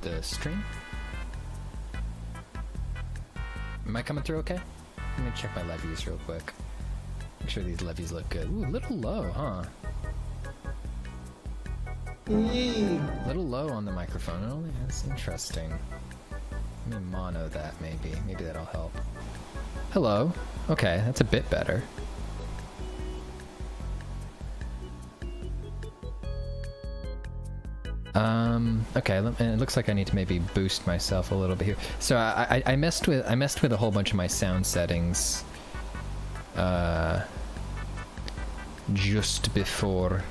the stream. Am I coming through okay? Let me check my levies real quick. Make sure these levies look good. Ooh, a little low, huh? A little low on the microphone. Oh, that's interesting. Let me mono that, maybe. Maybe that'll help. Hello. Okay, that's a bit better. Um. Okay. It looks like I need to maybe boost myself a little bit here. So I, I, I messed with I messed with a whole bunch of my sound settings. Uh. Just before.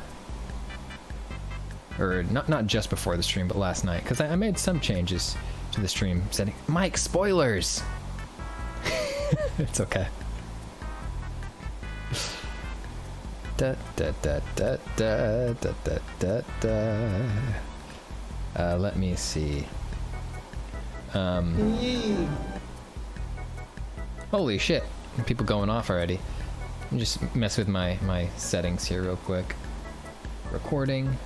Or not not just before the stream, but last night, because I, I made some changes to the stream setting. Mike, spoilers. it's okay. Da da da da da da da da da. Uh, let me see. Um. Holy shit! People going off already. Just mess with my my settings here real quick. Recording.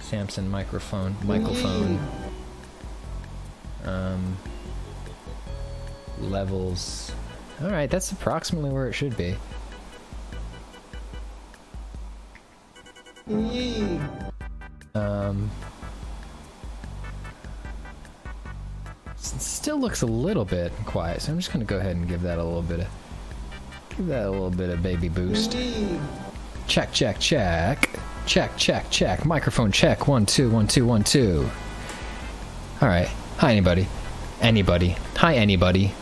Samson microphone. Microphone. Um. Levels. All right, that's approximately where it should be. Um, still looks a little bit quiet, so I'm just gonna go ahead and give that a little bit of give that a little bit of baby boost. Check, check, check, check, check, check. Microphone check. One, two, one, two, one, two. All right. Hi, anybody. Anybody. Hi, anybody.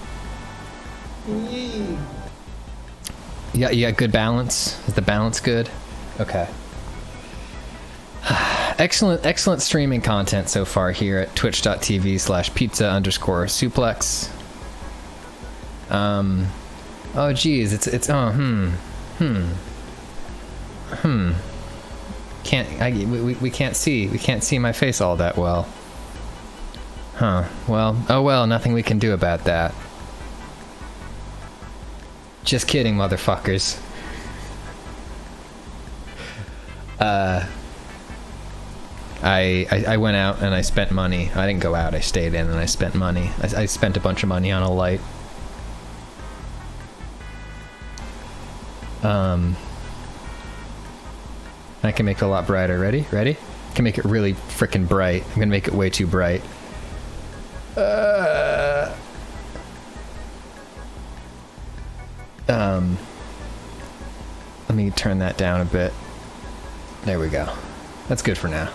Yeah, you got good balance. Is the balance good? Okay. Excellent, excellent streaming content so far here at twitch.tv slash pizza underscore suplex. Um, oh geez, it's, it's, oh, hmm, hmm, hmm. Can't, I, we, we- we can't see, we can't see my face all that well. Huh, well, oh well, nothing we can do about that. Just kidding, motherfuckers. Uh, I, I I went out and I spent money. I didn't go out. I stayed in and I spent money. I, I spent a bunch of money on a light. Um, I can make it a lot brighter. Ready? Ready? I can make it really freaking bright. I'm gonna make it way too bright. Uh, um, let me turn that down a bit. There we go. That's good for now.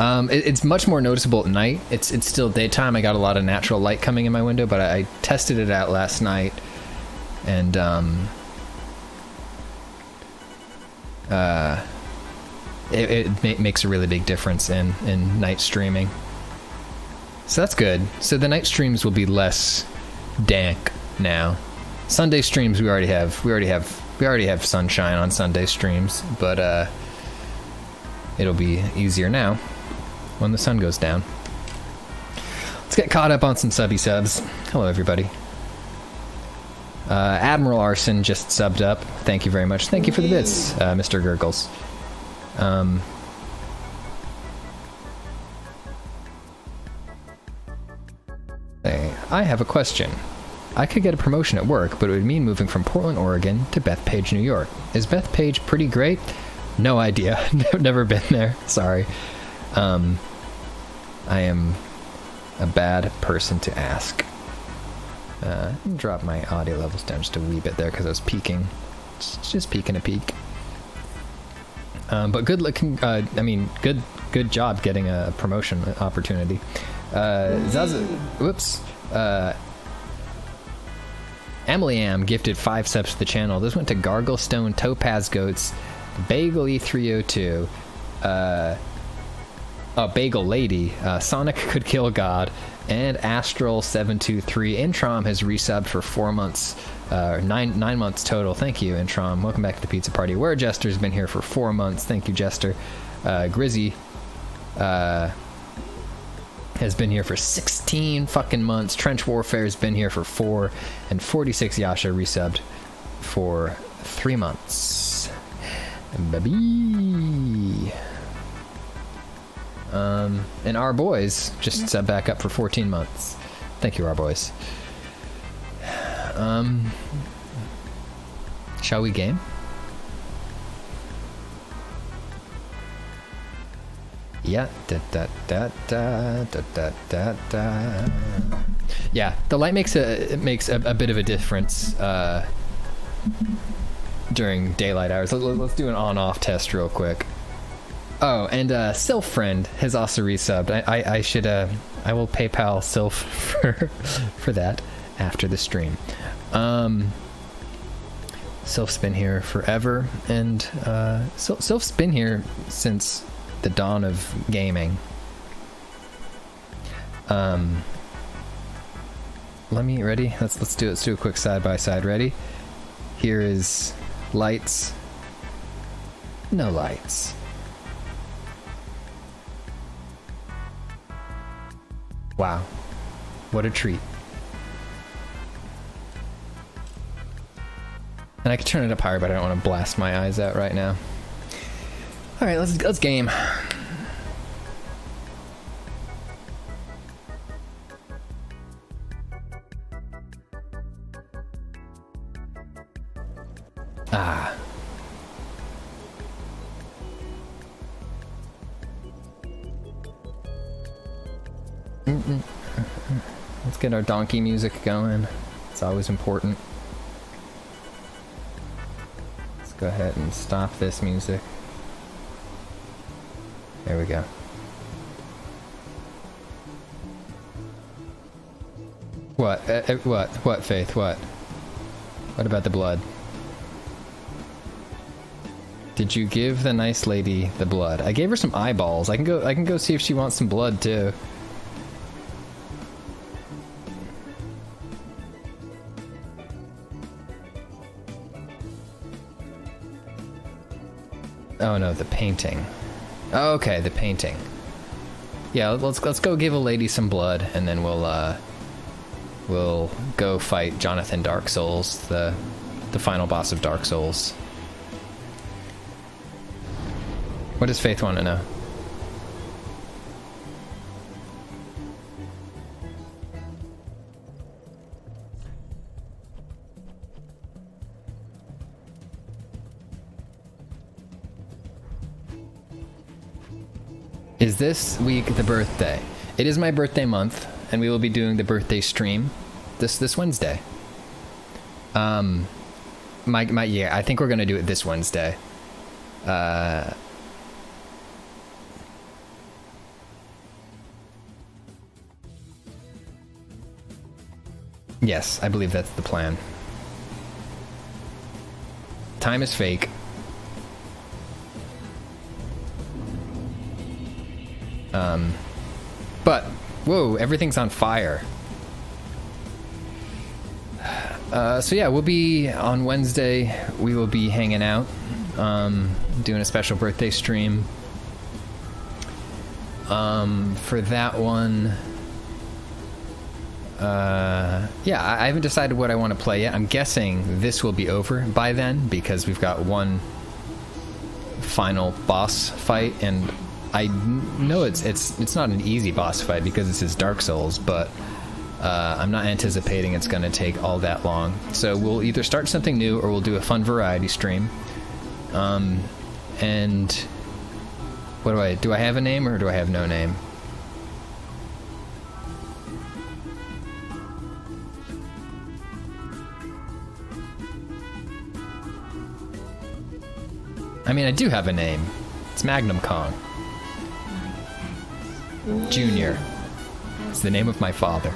Um, it- it's much more noticeable at night. It's it's still daytime. I got a lot of natural light coming in my window, but I, I tested it out last night, and um, uh, it, it ma- makes a really big difference in in night streaming. So that's good. So the night streams will be less dank now. Sunday streams we already have. We already have. We already have sunshine on Sunday streams, but uh, it'll be easier now when the sun goes down. Let's get caught up on some subby subs. Hello, everybody. Uh, Admiral Arson just subbed up. Thank you very much. Thank you for the bits, uh, Mr. Gurgles. Um, hey, I have a question. I could get a promotion at work, but it would mean moving from Portland, Oregon to Bethpage, New York. Is Bethpage pretty great? No idea. Never been there. Sorry. Um, I am a bad person to ask. Uh, drop my audio levels down just a wee bit there because I was peaking. Just, just peeking a peak. Um, but good looking. Uh, I mean, good good job getting a promotion opportunity. Uh, Zaza, whoops. Uh, Emily Am gifted five subs to the channel. This went to Garglestone, Topaz Goats, Bagel E302, uh, oh, Bagel Lady, uh, Sonic Could Kill God, and Astral723. Introm has resubbed for four months, uh, nine nine months total. Thank you, Introm. Welcome back to the Pizza Party. Where Jester's been here for four months. Thank you, Jester. Uh, Grizzy uh, has been here for 16 fucking months. Trench Warfare has been here for four, and 46 Yasha resubbed for three months. Baby. Um, and our boys just set back up for 14 months. Thank you, our boys. Um, shall we game? Yeah, da, da, da, da, da, da, da, Yeah, the light makes a it makes a, a bit of a difference. Uh, during daylight hours. Let, us do an on-off test real quick. Oh, and uh, Sylph friend has also resubbed. I, I, I should uh, I will PayPal Sylph for for that after the stream. Um, Sylph's been here forever, and uh, Sylph's been here since the dawn of gaming. Um, let me ready. Let's let's do let's do a quick side by side. Ready? Here is lights. No lights. Wow. What a treat. And I could turn it up higher, but I don't want to blast my eyes out right now. All right, let's let's game. Ah. Let's get our donkey music going. It's always important. Let's go ahead and stop this music. There we go. What? Uh, uh, what? What, Faith? What? What about the blood? Did you give the nice lady the blood? I gave her some eyeballs. I can go I can go see if she wants some blood too. Oh no, the painting. Okay, the painting. Yeah, let's let's go give a lady some blood, and then we'll uh, we'll go fight Jonathan Dark Souls, the the final boss of Dark Souls. What does Faith want to know? Is this week the birthday? It is my birthday month, and we will be doing the birthday stream this this Wednesday. Um, my my yeah, I think we're gonna do it this Wednesday. Uh. Yes, I believe that's the plan. Time is fake. Um, but, whoa, everything's on fire. Uh, so yeah, we'll be on Wednesday. We will be hanging out, um, doing a special birthday stream. Um, for that one, Uh, yeah, I haven't decided what I want to play yet. I'm guessing this will be over by then because we've got one final boss fight, and I know it's it's it's not an easy boss fight because this is Dark Souls, but uh, I'm not anticipating it's going to take all that long. So we'll either start something new or we'll do a fun variety stream. Um, and what do I do? I have a name or do I have no name? I mean, I do have a name. It's Magnum Kong. Junior. It's the name of my father.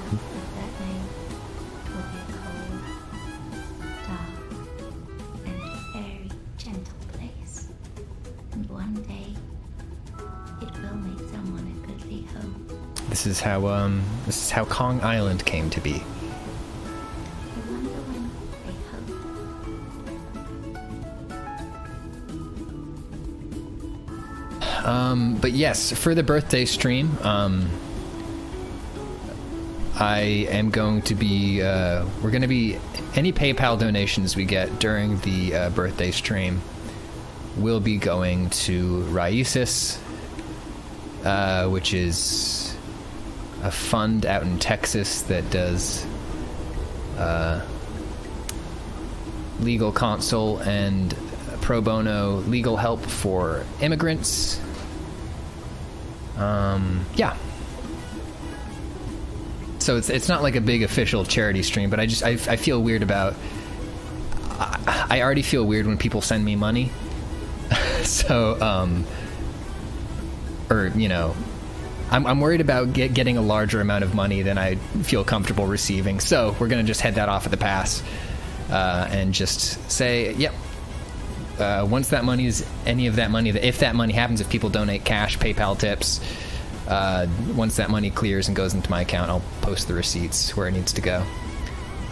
This is how um this is how Kong Island came to be. Um, but yes, for the birthday stream, um, I am going to be. Uh, we're going to be any PayPal donations we get during the uh, birthday stream will be going to RAICES, uh, which is a fund out in Texas that does uh, legal console and pro bono legal help for immigrants. Um, yeah. So it's it's not like a big official charity stream, but I just I, I feel weird about. I, I already feel weird when people send me money. so um, or you know, I'm I'm worried about get, getting a larger amount of money than I feel comfortable receiving. So we're gonna just head that off at the pass, uh, and just say, yep, uh, once that money is any of that money, if that money happens, if people donate cash, PayPal tips, uh, once that money clears and goes into my account, I'll post the receipts where it needs to go.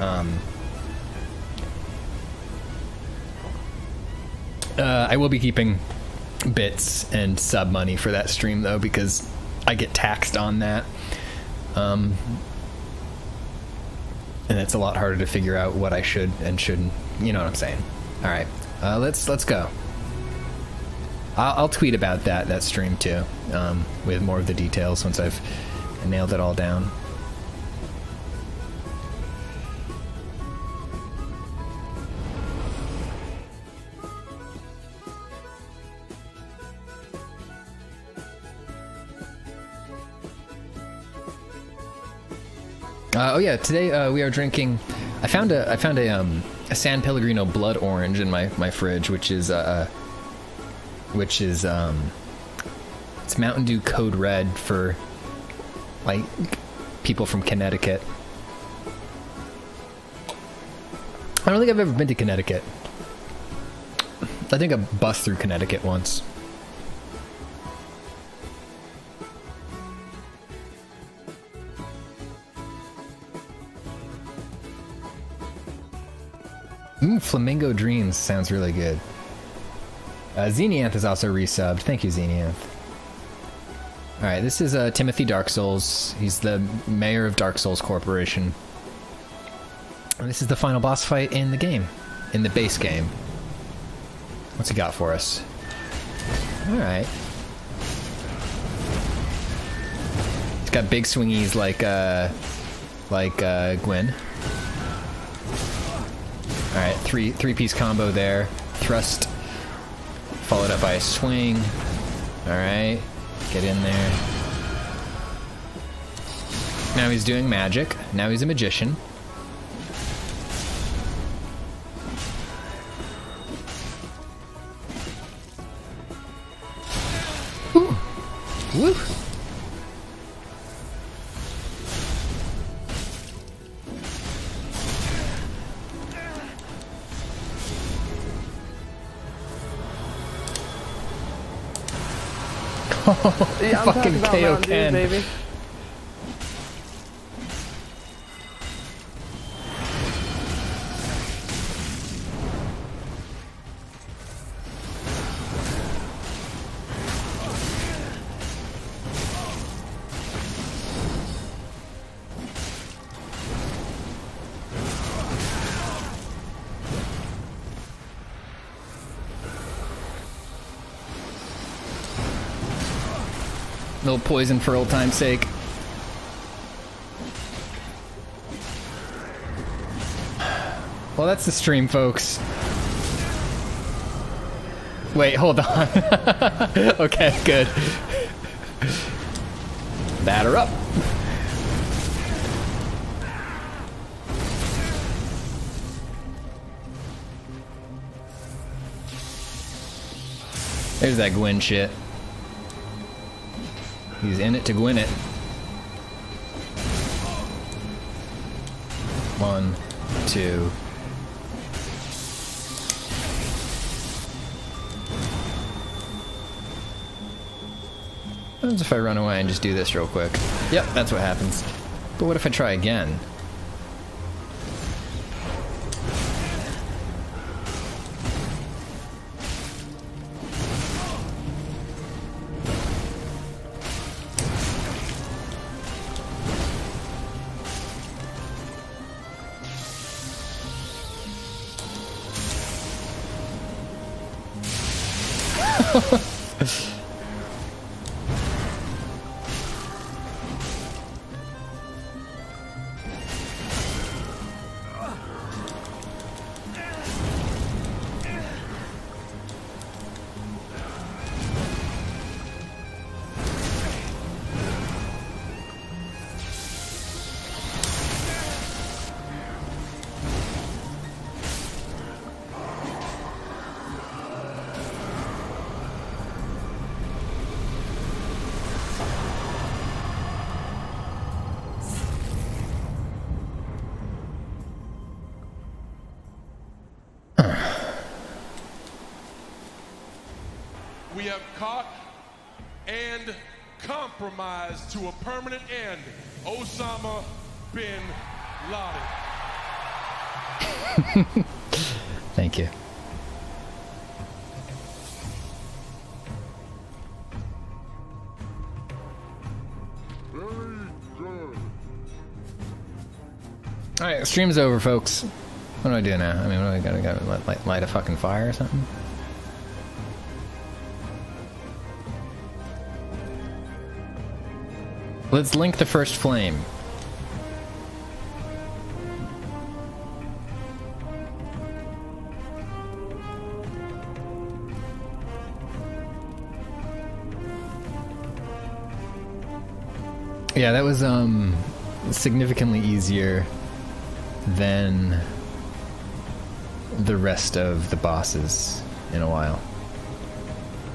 Um, uh, I will be keeping bits and sub money for that stream though, because I get taxed on that. Um, and it's a lot harder to figure out what I should and shouldn't. You know what I'm saying? All right, uh, let's let's go. I'll, I'll tweet about that that stream too, um, with more of the details once I've nailed it all down. Uh, oh yeah, today uh, we are drinking. I found a I found a um a San Pellegrino blood orange in my my fridge, which is uh which is um it's Mountain Dew Code Red for like people from Connecticut. I don't think I've ever been to Connecticut. I think I bust through Connecticut once. Ooh, Flamingo Dreams sounds really good. Uh, Xenianth is also resubbed. Thank you, Xenianth. Alright, this is uh, Timothy Dark Souls. He's the mayor of Dark Souls Corporation. And this is the final boss fight in the game, in the base game. What's he got for us? Alright. He's got big swingies like, uh, like, uh, Gwyn. All right, three three piece combo there. Thrust followed up by a swing. All right, get in there. Now he's doing magic. Now he's a magician. Woo! Yeah, Fucking KO Mountain Dew, Ken. baby. Poison for old time's sake. Well, that's the stream, folks. Wait, hold on. okay, good. Batter up. There's that Gwyn shit. He's in it to Gwyn it. One, two. What happens if I run away and just do this real quick? Yep, that's what happens. But what if I try again? Stream's over, folks. What do I do now? I mean, what do I gotta, light, light, light a fucking fire or something? Let's link the first flame. Yeah, that was um significantly easier than the rest of the bosses in a while.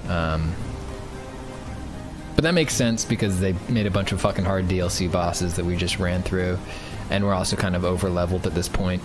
Um, but that makes sense because they made a bunch of fucking hard DLC bosses that we just ran through, and we're also kind of over leveled at this point.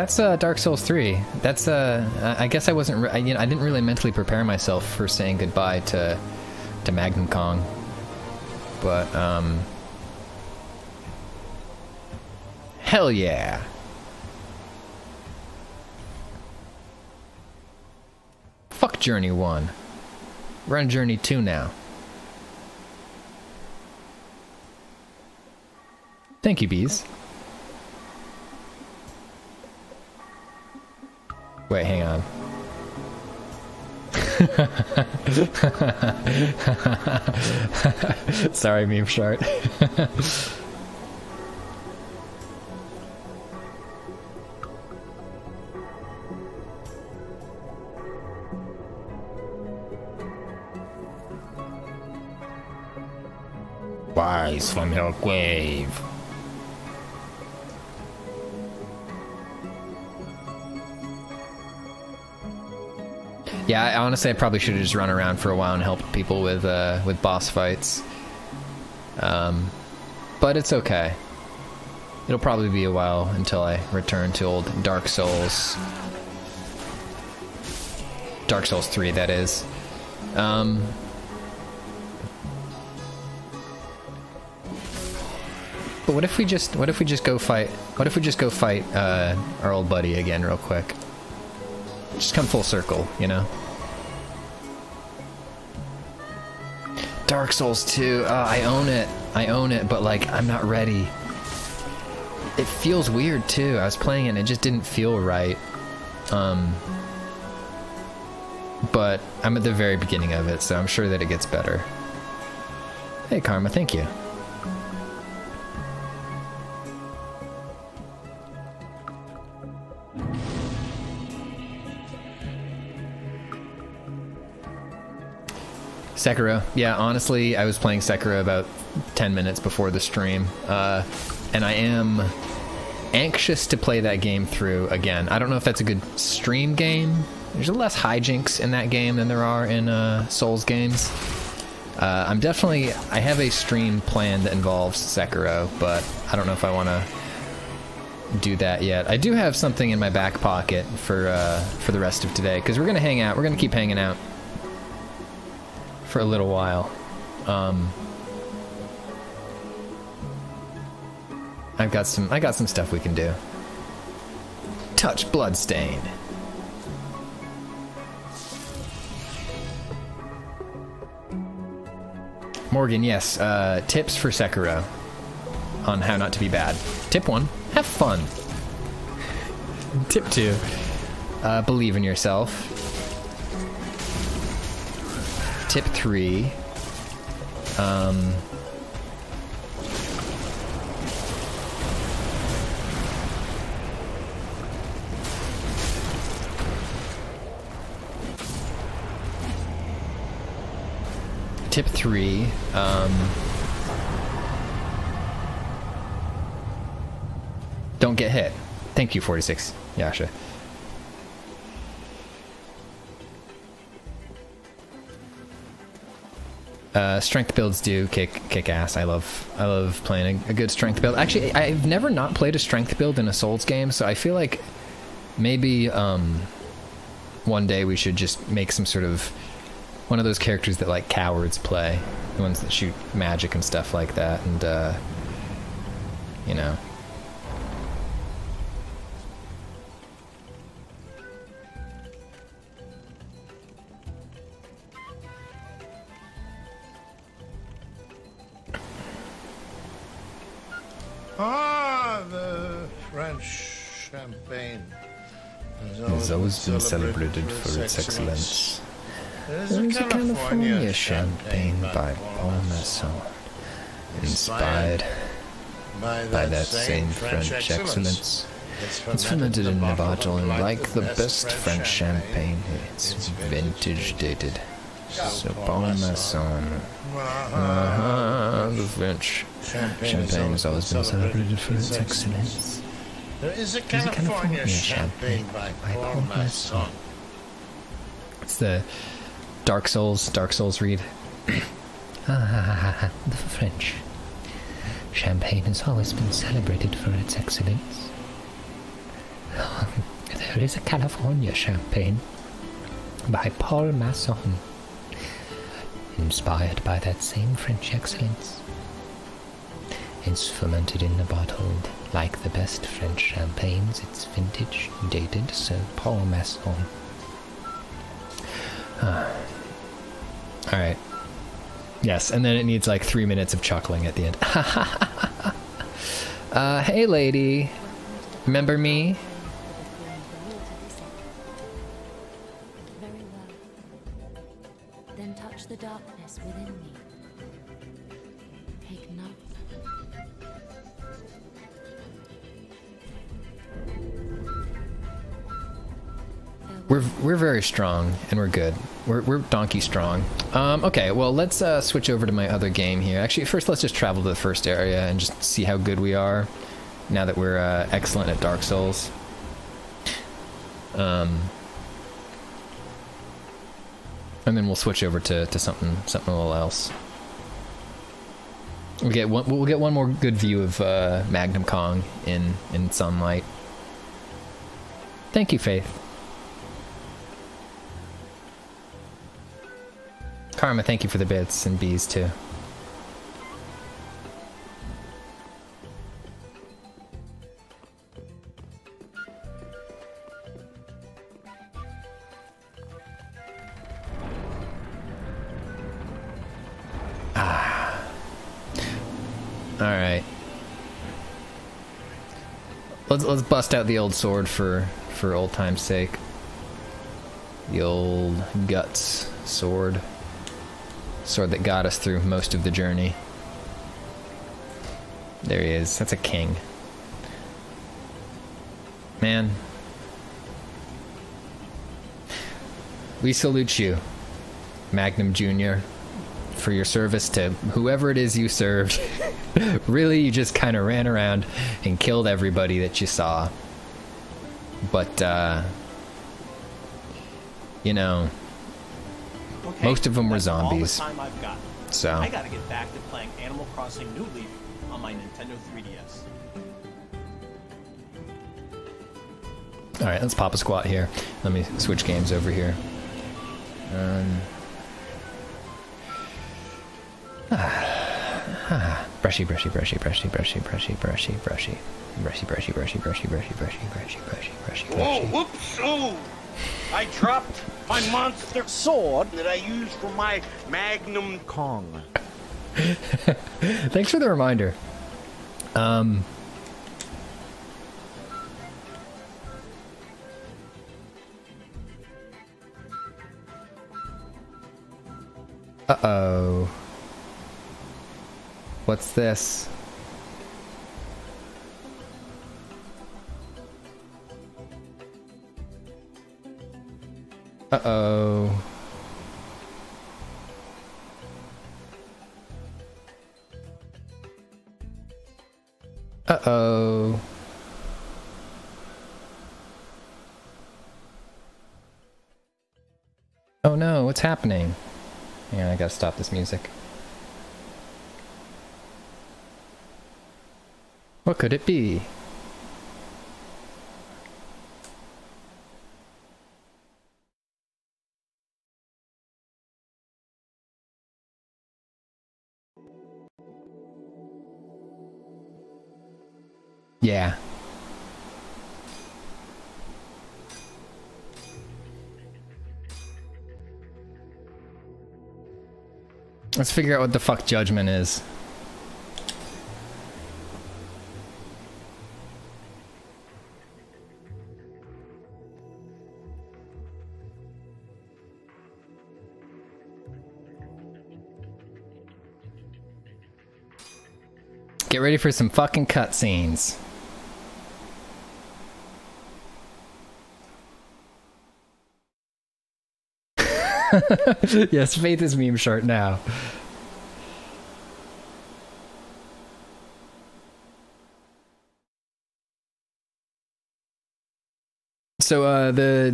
That's uh, Dark Souls 3. That's uh, I guess I wasn't. I, you know, I didn't really mentally prepare myself for saying goodbye to to Magnum Kong, but um, hell yeah. Fuck Journey 1. We're on Journey 2 now. Thank you, bees. Wait, hang on. Sorry, meme shart. Wise from your grave. Yeah, honestly, I probably should have just run around for a while and helped people with uh, with boss fights. Um, but it's okay. It'll probably be a while until I return to old Dark Souls. Dark Souls 3, that is. Um, but what if we just what if we just go fight? What if we just go fight uh, our old buddy again real quick? Just come full circle, you know. Dark Souls 2. Uh, I own it. I own it, but like I'm not ready. It feels weird too. I was playing it and it just didn't feel right. Um, but I'm at the very beginning of it, so I'm sure that it gets better. Hey, Karma, thank you. Sekiro. Yeah, honestly, I was playing Sekiro about 10 minutes before the stream, uh, and I am anxious to play that game through again. I don't know if that's a good stream game. There's less hijinks in that game than there are in uh, Souls games. Uh, I'm definitely. I have a stream plan that involves Sekiro, but I don't know if I want to do that yet. I do have something in my back pocket for uh, for the rest of today because we're gonna hang out. We're gonna keep hanging out for a little while. Um, I've got some. I got some stuff we can do. Touch bloodstain. Morgan, yes. Uh, tips for Sekiro on how not to be bad. Tip one: have fun. Tip two: uh, believe in yourself. Three: um, tip three. Um, don't get hit. Thank you, 46 Yasha. Uh, strength builds do kick kick ass. I love I love playing a, a good strength build. Actually, I've never not played a strength build in a Souls game, so I feel like maybe um, one day we should just make some sort of one of those characters that like cowards play, the ones that shoot magic and stuff like that, and uh, you know. Always been celebrated for its excellence. There's a California champagne by Paul Masson, inspired by by that same French excellence. It's fermented in a bottle, and like the best French champagne, it's vintage dated. So Paul Masson. Uh-huh, the French champagne has always been celebrated for its excellence. There is a There's a California champagne by Paul Masson. It's the Dark Souls, Dark Souls read. ah, the French. Champagne has always been celebrated for its excellence. there is a California champagne by Paul Masson, inspired by that same French excellence. It's fermented in a bottled, like the best French champagnes. It's vintage, dated, Sir Paul Masson. Ah. All right. Yes, and then it needs like three minutes of chuckling at the end. uh, hey, lady. Remember me? Strong and we're good. We're we're donkey strong. Um, okay, well let's uh, switch over to my other game here. Actually, first let's just travel to the first area and just see how good we are now that we're uh, excellent at Dark Souls. Um, and then we'll switch over to, to something something a little else. We'll get one we'll get one more good view of uh, Magnum Kong in in sunlight. Thank you, Faith. Karma, thank you for the bits and bees too. Ah. All right. Let's let's bust out the old sword for for old time's sake. The old guts sword. Sword that got us through most of the journey. There he is. That's a king. Man. We salute you, Magnum Jr., for your service to whoever it is you served. really, you just kind of ran around and killed everybody that you saw. But, uh, you know, Okay, Most of 'em were that's all the zombies. time I've got. so. I gotta get back to playing Animal Crossing New Leaf on my Nintendo 3DS. All right, let's pop a squat here. Let me switch games over here. Um, ah, brushy, brushy, brushy, brushy, brushy, brushy, brushy, brushy, brushy, brushy, brushy, brushy, brushy, brushy, brushy, brushy, brushy, Whoa, brushy. whoops, oh! I dropped my monster sword that I used for my Magnum Kong. Thanks for the reminder. Um. Uh oh. What's this? Uh oh. Uh oh. Oh no, what's happening? Yeah, I gotta stop this music. What could it be? Let's figure out what the fuck judgment is. Get ready for some fucking cutscenes. yes, Faith is meme short now. So uh, the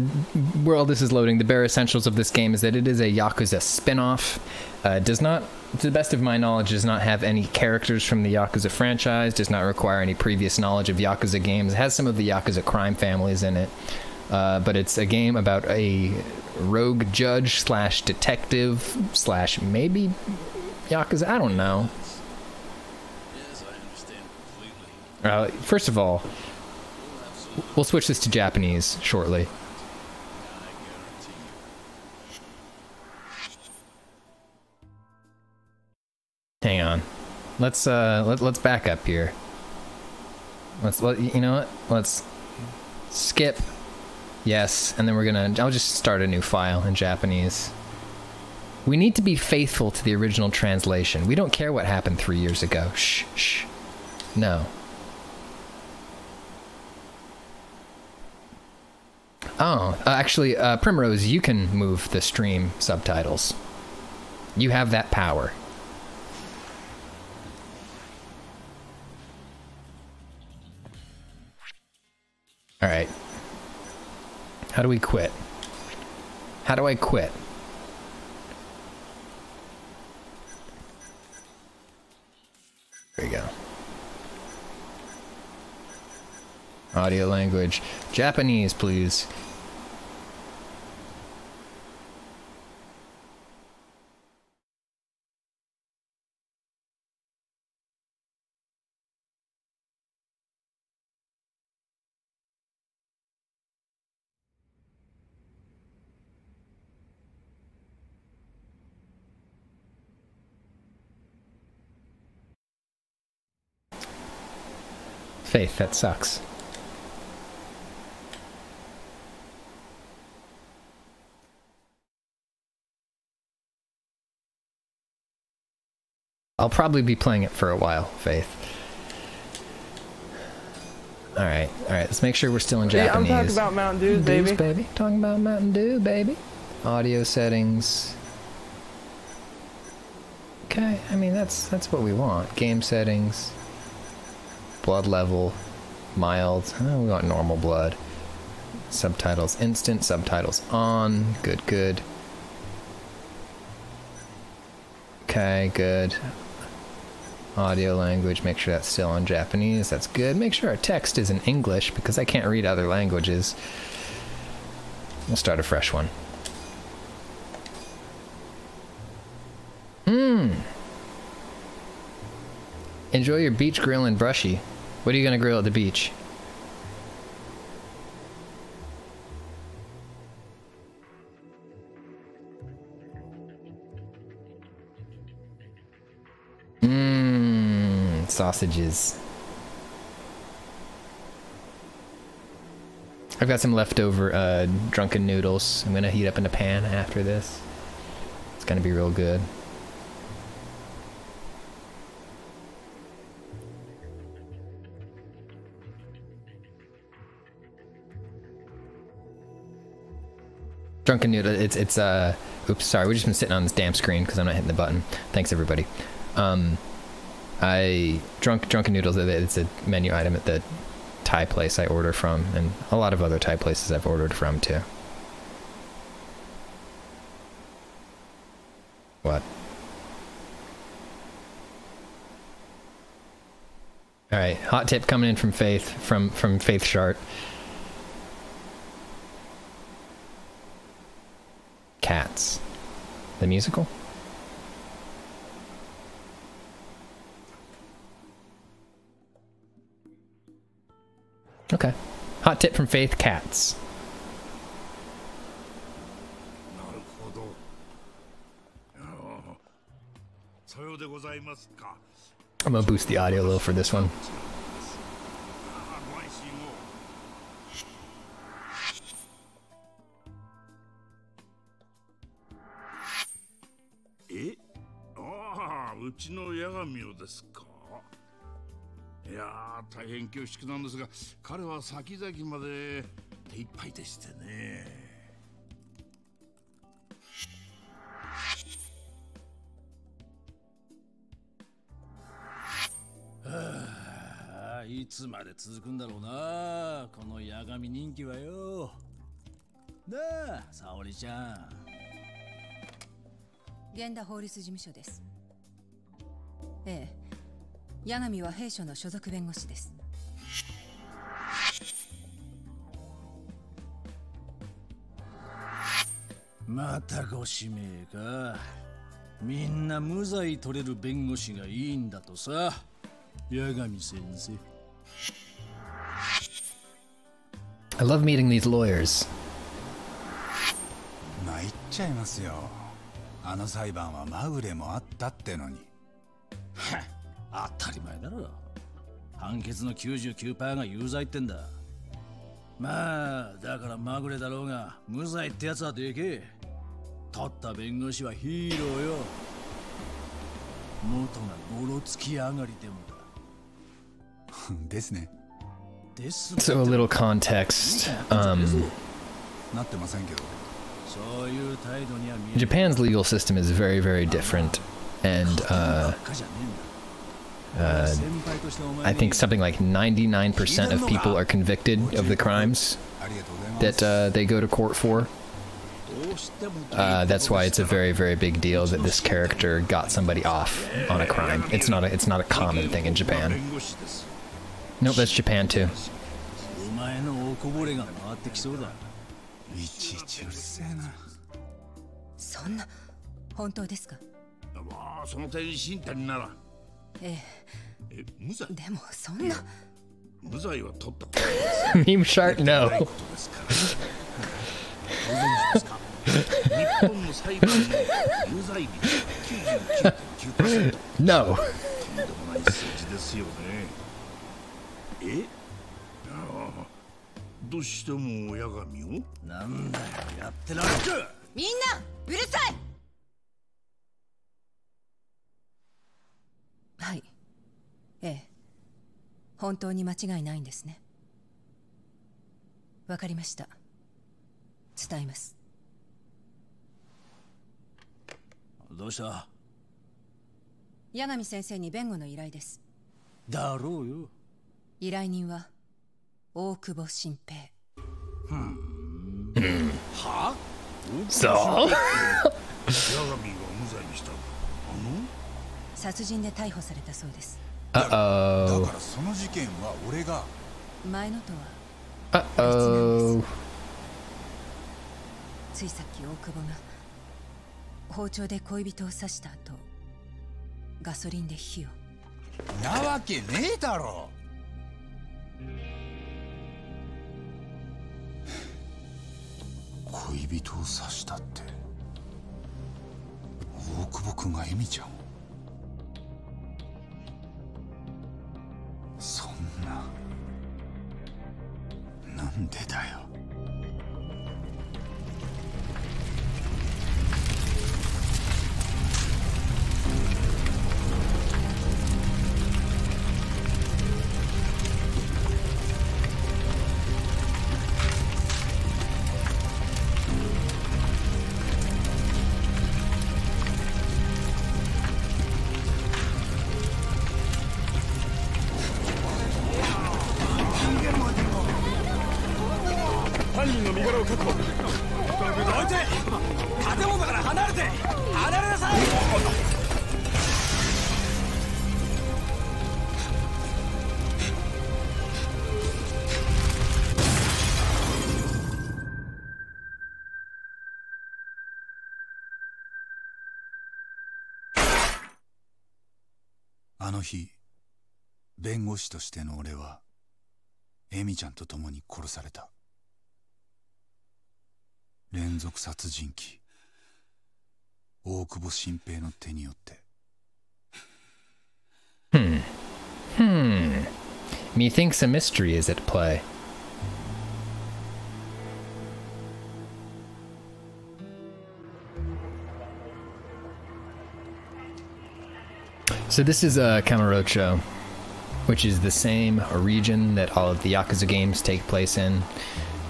world this is loading, the bare essentials of this game is that it is a Yakuza spin-off. Uh, does not, to the best of my knowledge, does not have any characters from the Yakuza franchise. Does not require any previous knowledge of Yakuza games. It has some of the Yakuza crime families in it, uh, but it's a game about a rogue judge slash detective slash maybe Yakuza. I don't know. Yes, I understand completely. Uh, first of all, we'll switch this to Japanese shortly. Hang on. Let's uh let, let's back up here. Let's let you know what? Let's skip. Yes, and then we're to I'll just start a new file in Japanese. We need to be faithful to the original translation. We don't care what happened 3 years ago. Shh, shh. No. Oh, uh, actually, uh, Primrose, you can move the stream subtitles. You have that power. All right. How do we quit? How do I quit? There you go. Audio language. Japanese, please. Faith, that sucks. I'll probably be playing it for a while, Faith. Alright, alright, let's make sure we're still in Japanese. Yeah, I'm talking about Mountain Dew, Dews, baby. baby. Talking about Mountain Dew, baby. Audio settings. Okay, I mean that's that's what we want. Game settings. Blood level. Mild. Oh, we want normal blood. Subtitles instant, subtitles on. Good, good. Okay, good. Audio language, make sure that's still in Japanese. That's good. Make sure our text is in English because I can't read other languages. We'll start a fresh one. Mmm. Enjoy your beach grill and brushy. What are you gonna grill at the beach? Mmm, sausages. I've got some leftover uh, drunken noodles. I'm gonna heat up in a pan after this. It's gonna be real good. Drunken noodle. It's it's uh. Oops, sorry. We've just been sitting on this damn screen because I'm not hitting the button. Thanks everybody. Um, I drunk drunken noodles. It's a menu item at the Thai place I order from, and a lot of other Thai places I've ordered from too. What? All right, hot tip coming in from Faith from from Faith Shart. Cats, the musical. Okay. Hot tip from Faith Cats. I'm gonna boost the audio a little for this one. うちの八神をですか？いやー大変恐縮なんですが彼は先々まで手一杯でしてね。はあいつまで続くんだろうなこの八神人気はよ。なあ沙織ちゃん。源田法律事務所ですええ。八神は弊社の所属弁護士です。またご指名か。みんな無罪取れる弁護士がいいんだとさ。八神先生。I love meeting these lawyers. 参っちゃいますよ。あの裁判はまぐれもあったってのにり前だろ判決の99%が有罪ってんだまあだからまぐれだろうが無罪ってやつはでけえ取った弁護士はヒーローよ元がゴロつき上がりでもだですねです So a little context. Um, なってませんけどそういう態度には見え Japan's legal system is very, very different, and uh, uh, I think something like 99% of people are convicted of the crimes that uh, they go to court for. Uh, that's why it's a very, very big deal that this character got somebody off on a crime. It's not a, it's not a common thing in Japan. Nope, that's Japan too. ええ。え無罪？えでもそんな。無罪は取った Meme shark, no. 日本の裁判の有罪率99.9% No. とんでもない数字ですよね。え？ああ。どうしても親神を？なんだよやってられっかみんなうるさいはい。ええ。本当に間違いないんですね。わかりました。伝えます。どうした？八神先生に弁護の依頼です。だろうよ。依頼人は大久保新平。はそう。八神が無罪にしたあの？殺人で逮捕されたそうです。Uh だか oh. らその事件は俺が。前のとは Uh oh. ついさっき大久保が包丁で恋人を刺した後ガソリンで火を。なわけねえだろ。恋人を刺したって大久保君がエミちゃんそんな。なんでだよ。日弁護士としての俺はエミちゃんと共に殺された。連続殺人鬼。大久保新平の手によって。ふんふん Methinks a mystery is at play. So this is uh, Kamurocho, which is the same region that all of the Yakuza games take place in.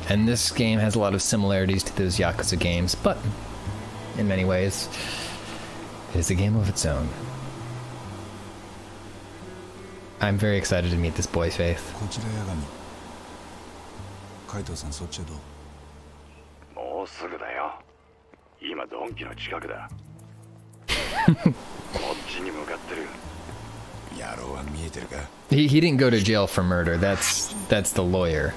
And this game has a lot of similarities to those Yakuza games, but in many ways, it is a game of its own. I'm very excited to meet this boy Faith. He, he didn't go to jail for murder. That's that's the lawyer.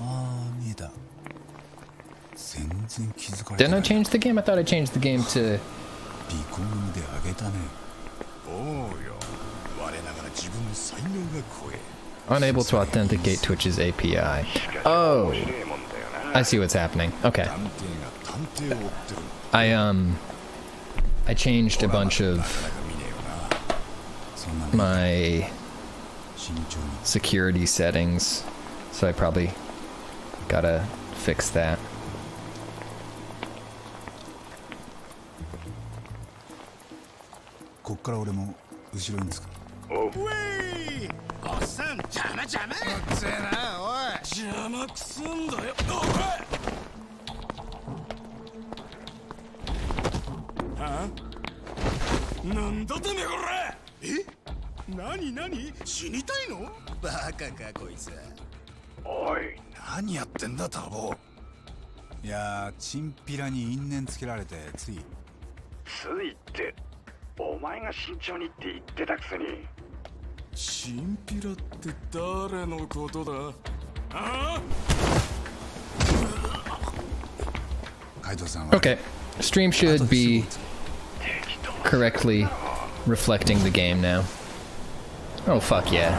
Ah, didn't I change the game? I thought I changed the game to. Unable to authenticate Twitch's API. Oh! I see what's happening. Okay. 探偵が探偵を追ってる I um I changed a bunch of そんな my 慎重に security settings, so I probably gotta fix that. こっから俺も後ろにつくおういおっさん邪魔邪魔うっせえなおい邪魔くすんだよは なんだてめえこれえ？何何？死にたいの？バカかこいつ。おい。何やってんだタボ。いやーチンピラに因縁つけられてつい。ついってお前が慎重にって言ってたくせに。チンピラって誰のことだ？あ？海藤さんは。Okay. Stream should be correctly reflecting the game now. Oh, fuck yeah.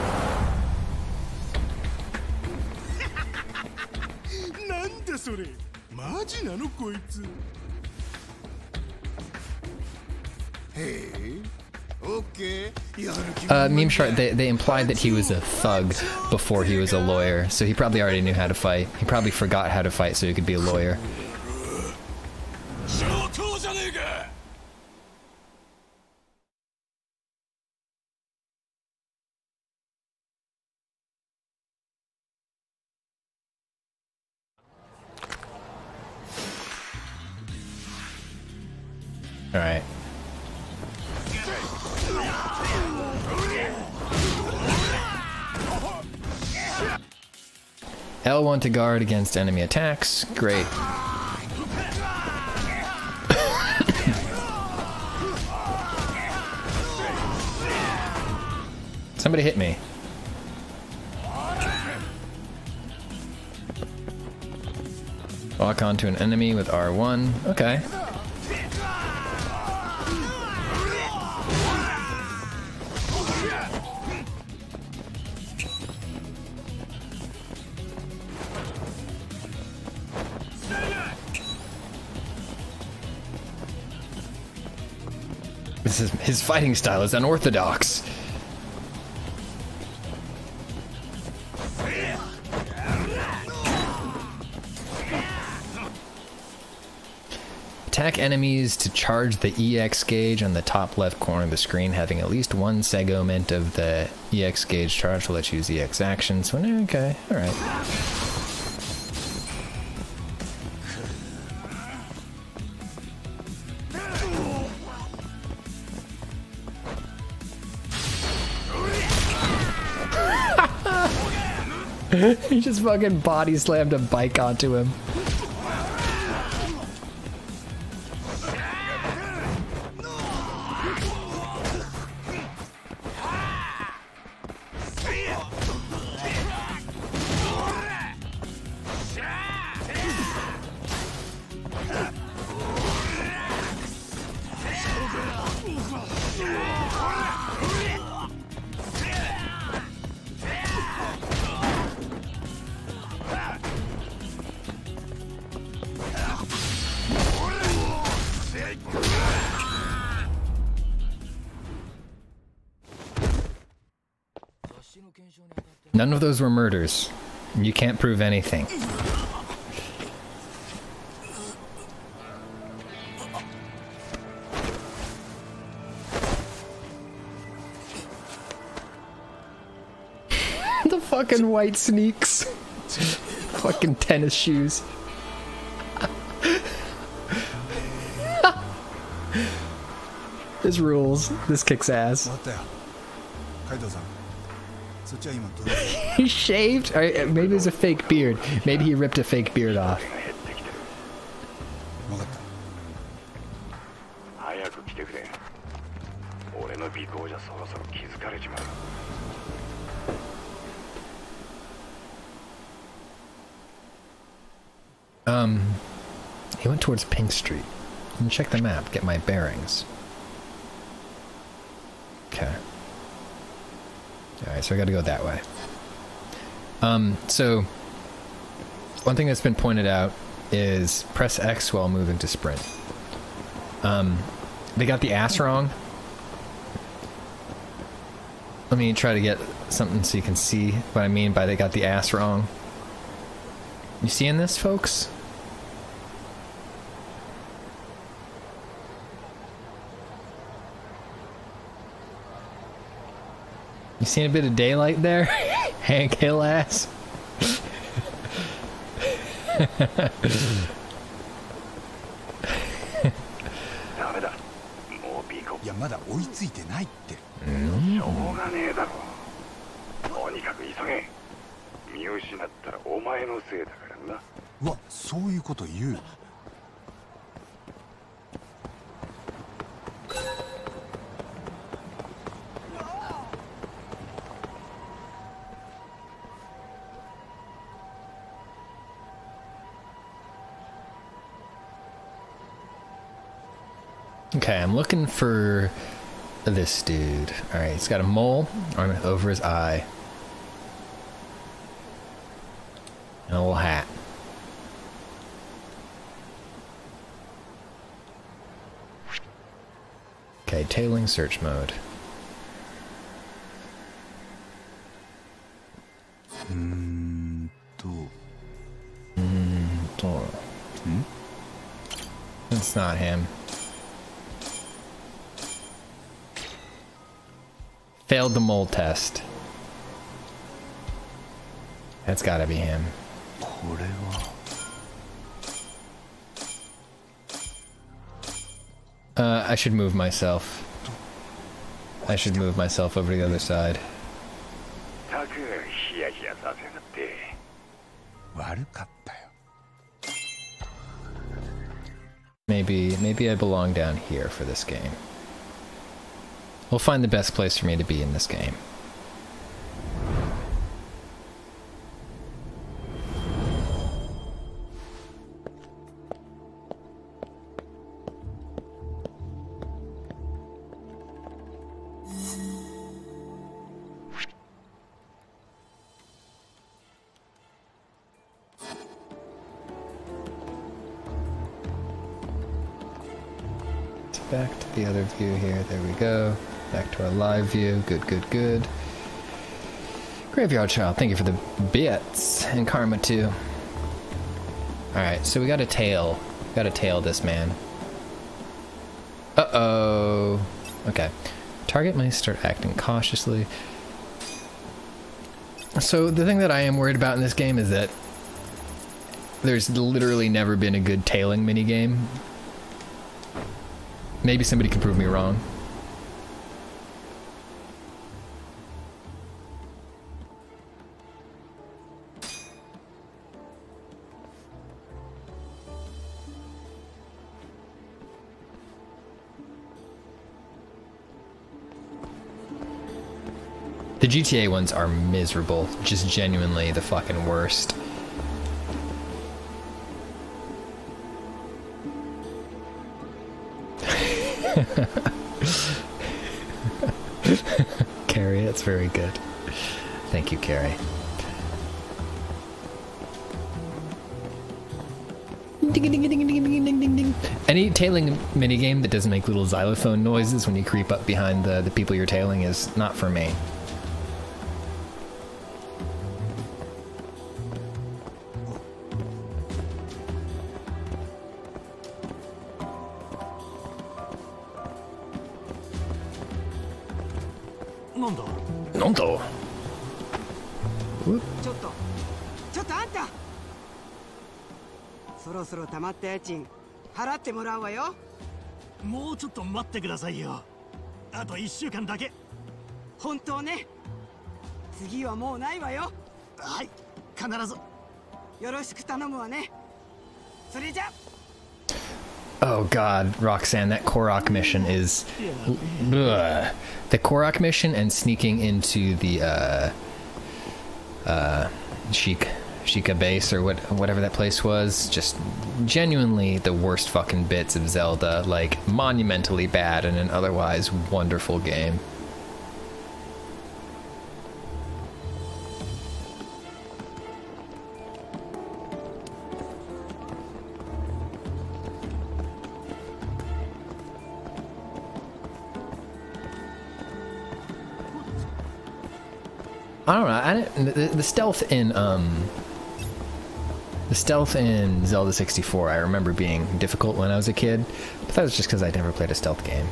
Uh, Meme Shark, they, they implied that he was a thug before he was a lawyer, so he probably already knew how to fight. He probably forgot how to fight so he could be a lawyer. To guard against enemy attacks. Great. Somebody hit me. Walk onto an enemy with R1. Okay. His fighting style is unorthodox. Attack enemies to charge the EX gauge on the top left corner of the screen, having at least one segment of the EX gauge charged will let you use EX actions. When, okay, alright. he just fucking body slammed a bike onto him. of those were murders. You can't prove anything. the fucking white sneaks. fucking tennis shoes. this rules. This kicks ass. 終わったよカイドウさんそっちは今どう he shaved? Or uh, maybe it was a fake beard. Maybe he ripped a fake beard off. Um, he went towards Pink Street. And check the map, get my bearings. So I gotta go that way. Um, so, one thing that's been pointed out is press X while moving to sprint. Um, they got the ass wrong. Let me try to get something so you can see what I mean by they got the ass wrong. You seeing this, folks? You seen a bit of daylight there? Hank Hill ass. I'm looking for this dude. All right, he's got a mole over his eye. and a little hat. Okay, tailing search mode. Mm -hmm. -hmm. It's not him. failed the mold test. That's gotta be him. Uh, I should move myself. I should move myself over to the other side. Maybe, maybe I belong down here for this game. We'll find the best place for me to be in this game. Back to the other view here. There we go. Back to our live view. Good, good, good. Graveyard Child, thank you for the bits. And Karma too. Alright, so we got a tail. Got to tail this man. Uh-oh. Okay. Target may start acting cautiously. So the thing that I am worried about in this game is that there's literally never been a good tailing minigame. Maybe somebody can prove me wrong. GTA ones are miserable. Just genuinely the fucking worst. Carrie, that's very good. Thank you, Carrie. Ding, ding, ding, Any tailing minigame that doesn't make little xylophone noises when you creep up behind the, the people you're tailing is not for me. 家賃払ってもらうわよもうちょっと待ってくださいよあと1週間だけ本当ね次はもうないわよはい必ずよろしく頼むわねそれじゃ Oh god, Roxanne, that Korok mission is. Ugh. The Korok mission and sneaking into the, uh. Uh. Sheik. Sheikah base or what, whatever that place was. Just genuinely the worst fucking bits of Zelda. Like, monumentally bad in an otherwise wonderful game. I don't know. I the, the stealth in um the stealth in Zelda 64 I remember being difficult when I was a kid, but that was just because I'd never played a stealth game.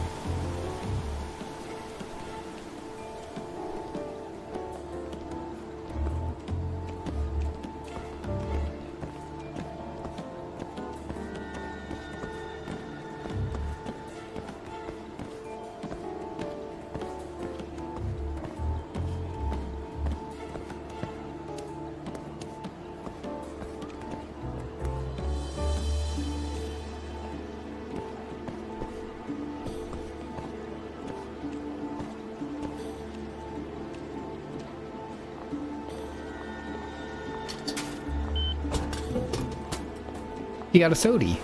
He got a sody.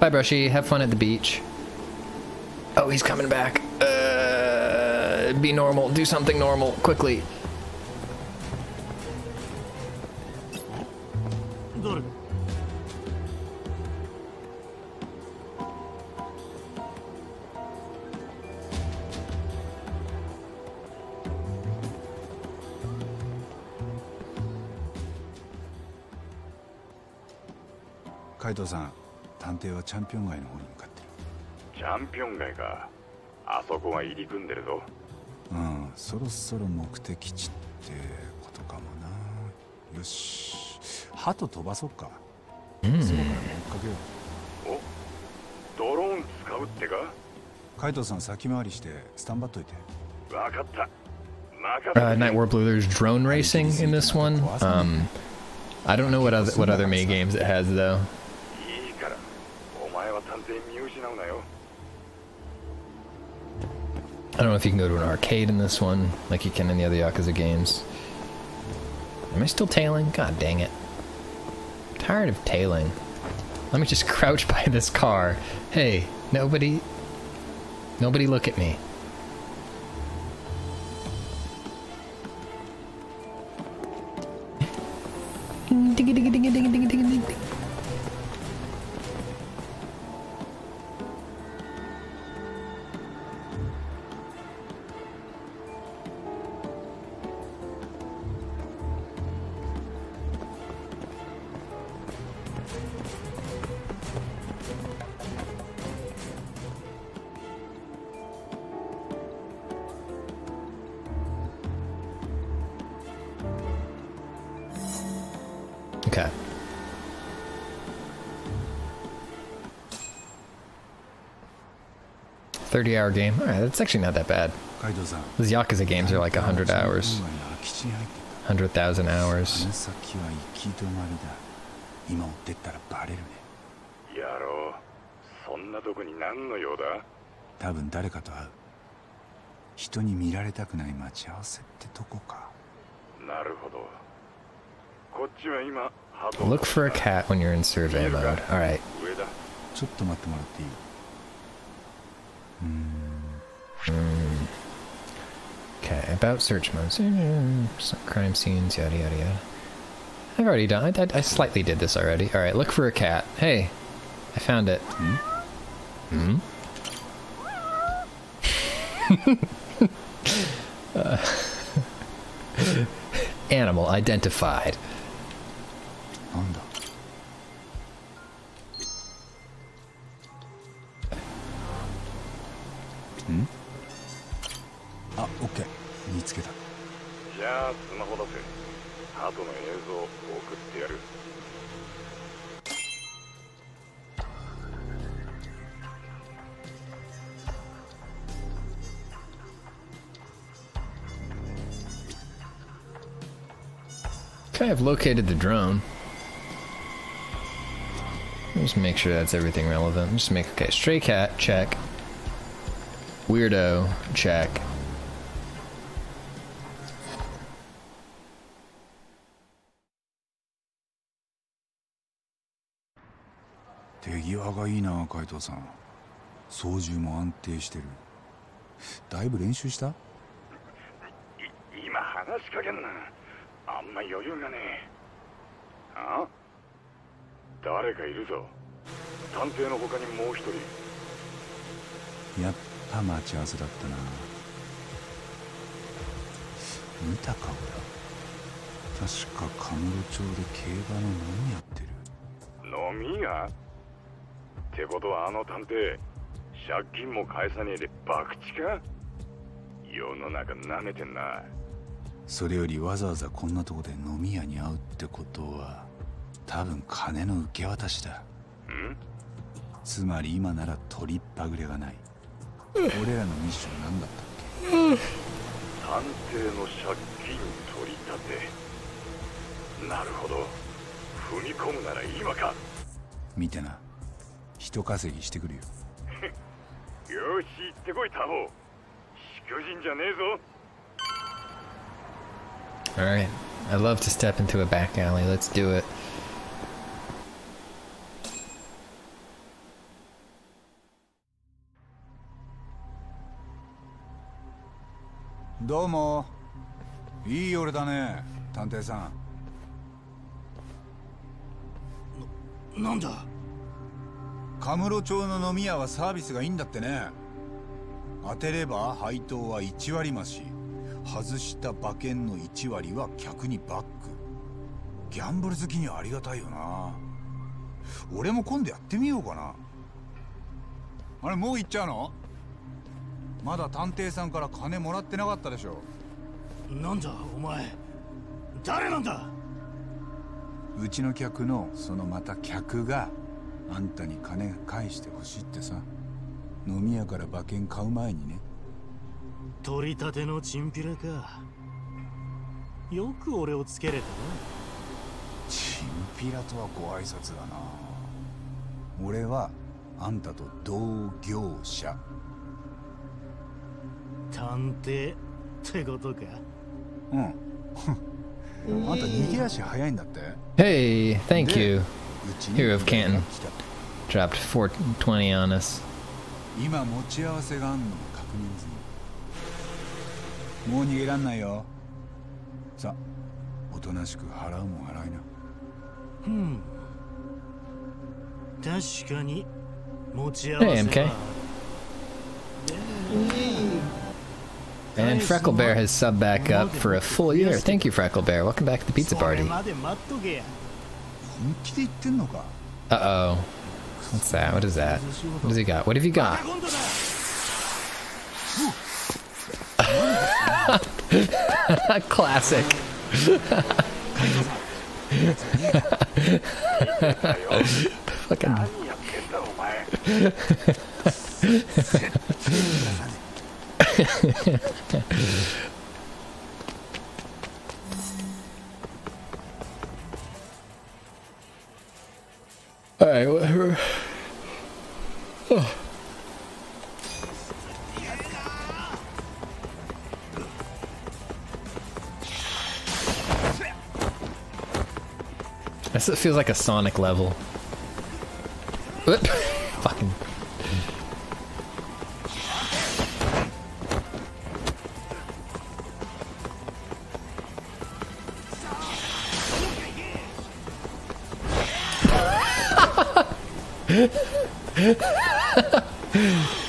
Bye, Brushy. Have fun at the beach. Oh, he's coming back. Uh, be normal. Do something normal. Quickly. はチャンピオン街の方に向かってチャンピオン街か。あそこが入り組んでるぞ。るうんそろそろ目的地ってことかもな。よし。鳩飛ばそっか。うん。空から追っかけよう。ドローン使うってか？海藤さん先回りしてスタンバっといて。わかった。Uh, Night War Blue, there's drone racing in this one. Um, I don't know what other what other mini games it has though. I don't know if you can go to an arcade in this one, like you can in the other Yakuza games. Am I still tailing? God dang it. I'm tired of tailing. Let me just crouch by this car. Hey, nobody... Nobody look at me. わせってとこかなるほどこっちは今鳩 Look for a cat when you're in survey mode. Alright. 上だちょっと待ってもらっていい Mm. Okay, about search modes. Some crime scenes, yada yada yada. I've already done. I, I, I slightly did this already. All right, look for a cat. Hey, I found it. Hmm. uh, animal identified. located the drone. Just make sure that's everything relevant. Just make okay. Stray cat check. Weirdo check.「手際がいいな海藤さん操縦も安定してるだいぶ練習した今話しかけんなあ んま余裕がねえ。あ？誰かいるぞ。探偵の他にもう一人。やっぱ待ち合わせだったな。見た顔だ。確かカムロ町で競馬の何やってる。飲みがってことはあの探偵借金も返さねえで博打か世の中舐めてんなそれよりわざわざこんなとこで飲み屋に会うってことは多分金の受け渡しだ。んつまり今なら取りっぱぐれがない。俺らのミッション何だったっ探偵の借金取り立て。なるほど。踏み込むなら今か。け見てな。人稼ぎしてくるよ。よし行ってこいタボしくじんじゃねえぞ Alright. I love to step into a back alley. Let's do it. どうもいい夜だね探偵さんなんだカムロ町の飲み屋はサービスがいいんだってね当てれば配当は1割増し外した馬券の1割は客にバック。ギャンブル好きにはありがたいよな。俺も今度やってみようかな。あれもう行っちゃうの？まだ探偵さんから金もらってなかったでしょ。なんだお前。誰なんだ？うちの客のそのまた客があんたに金返してほしいってさ。飲み屋から馬券買う前にね取り立てのチンピラか。よく俺をつけれたな。チンピラとはご挨拶だな。俺はあんたと同業者。探偵ってことか。うん。あんた逃げ足早いんだって？Hey, thank you, Hero of Canton. Dropped 420 on us. 今持ち合わせがあんのも確認済みもう逃げらんないよさおとなしく払うもん払いなうん確かに持ち合 Hey, わせ MK. は And Freckle Bear has subbed back up for a full year. Thank you, Freckle Bear. Welcome back to the pizza それ party. まで待っとけや本気で言ってんのか Uh oh. What's that? What is that? What does he got? What have you got? Classic. Fucking. Alright, whatever. Oh. This feels like a Sonic level. Whoop. Fucking.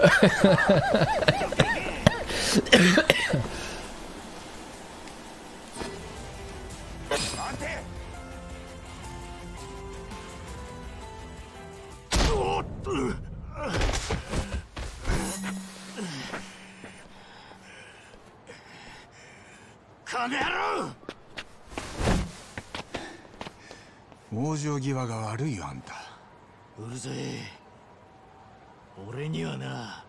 往生際が悪いよあんた。うるせえ俺にはな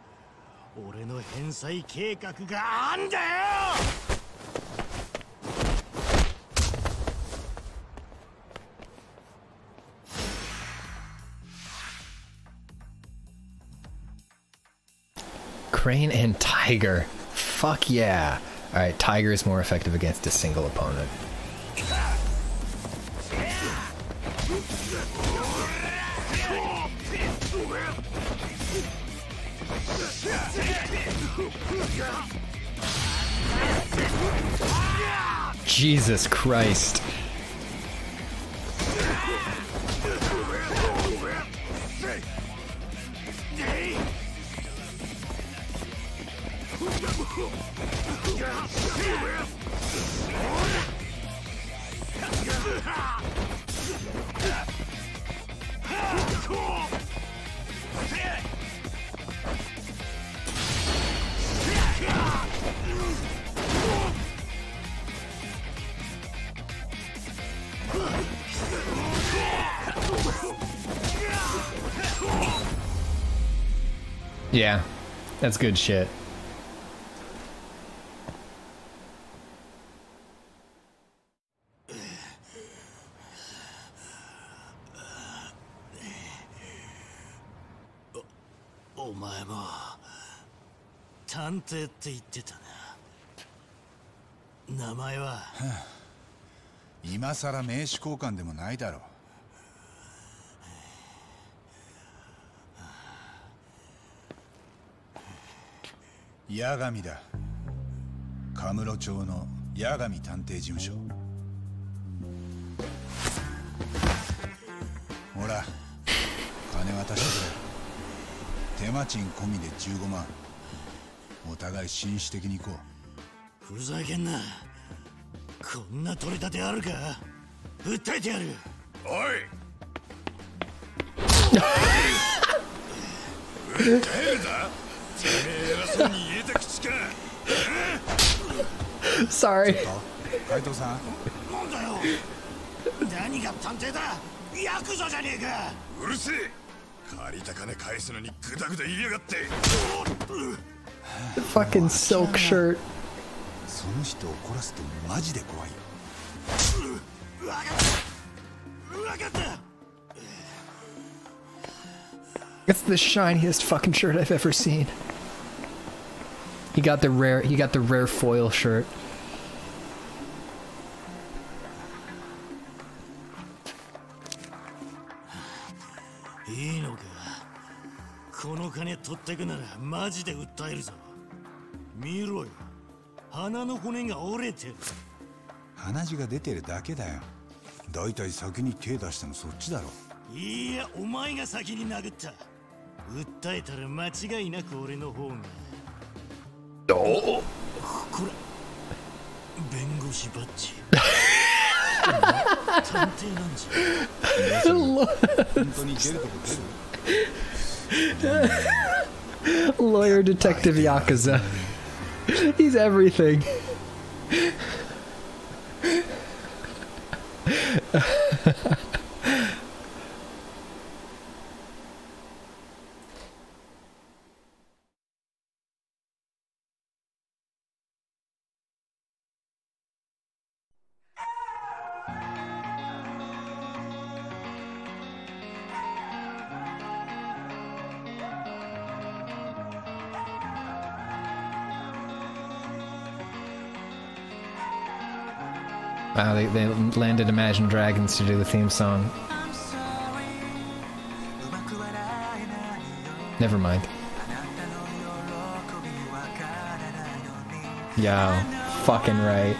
俺の返済計画があんだよ Crane and Tiger. Fuck yeah. Alright, Tiger is more effective against a single opponent. Jesus Christ. That's good shit. Oh, お前も探偵って言ってたな。名前は。今さら名刺交換でもないだろう八神だ。カムロ町の八神探偵事務所。ほら金は渡してくれ。手間賃込みで15万。お互い紳士的に行こふざけんな。こんな取り立てあるか。訴えてやる。おい。訴えるだてめえ偉そうに Sorry 海藤さんなんだよ何が探偵だヤクザじゃねえかうるせえ借りた金返すのにグダグダ言いやがって Fucking silk shirt その人を怒らすとマジで怖いよ分かった分かった It's the shiniest fucking shirt I've ever seen. He got the rare he got the rare foil shirt. いいのか？この金取ってくならマジで訴えるぞ。見ろよ。鼻の骨が折れてる鼻血が出てるだけだよ。だいたい先に手出したのそっちだろ。いやお前が先に殴った。訴えたら間違いなく俺の方が Oh. Lawyer Detective Yakuza. He's everything. They, they landed Imagine Dragons to do the theme song. Never mind. Yo, fucking right.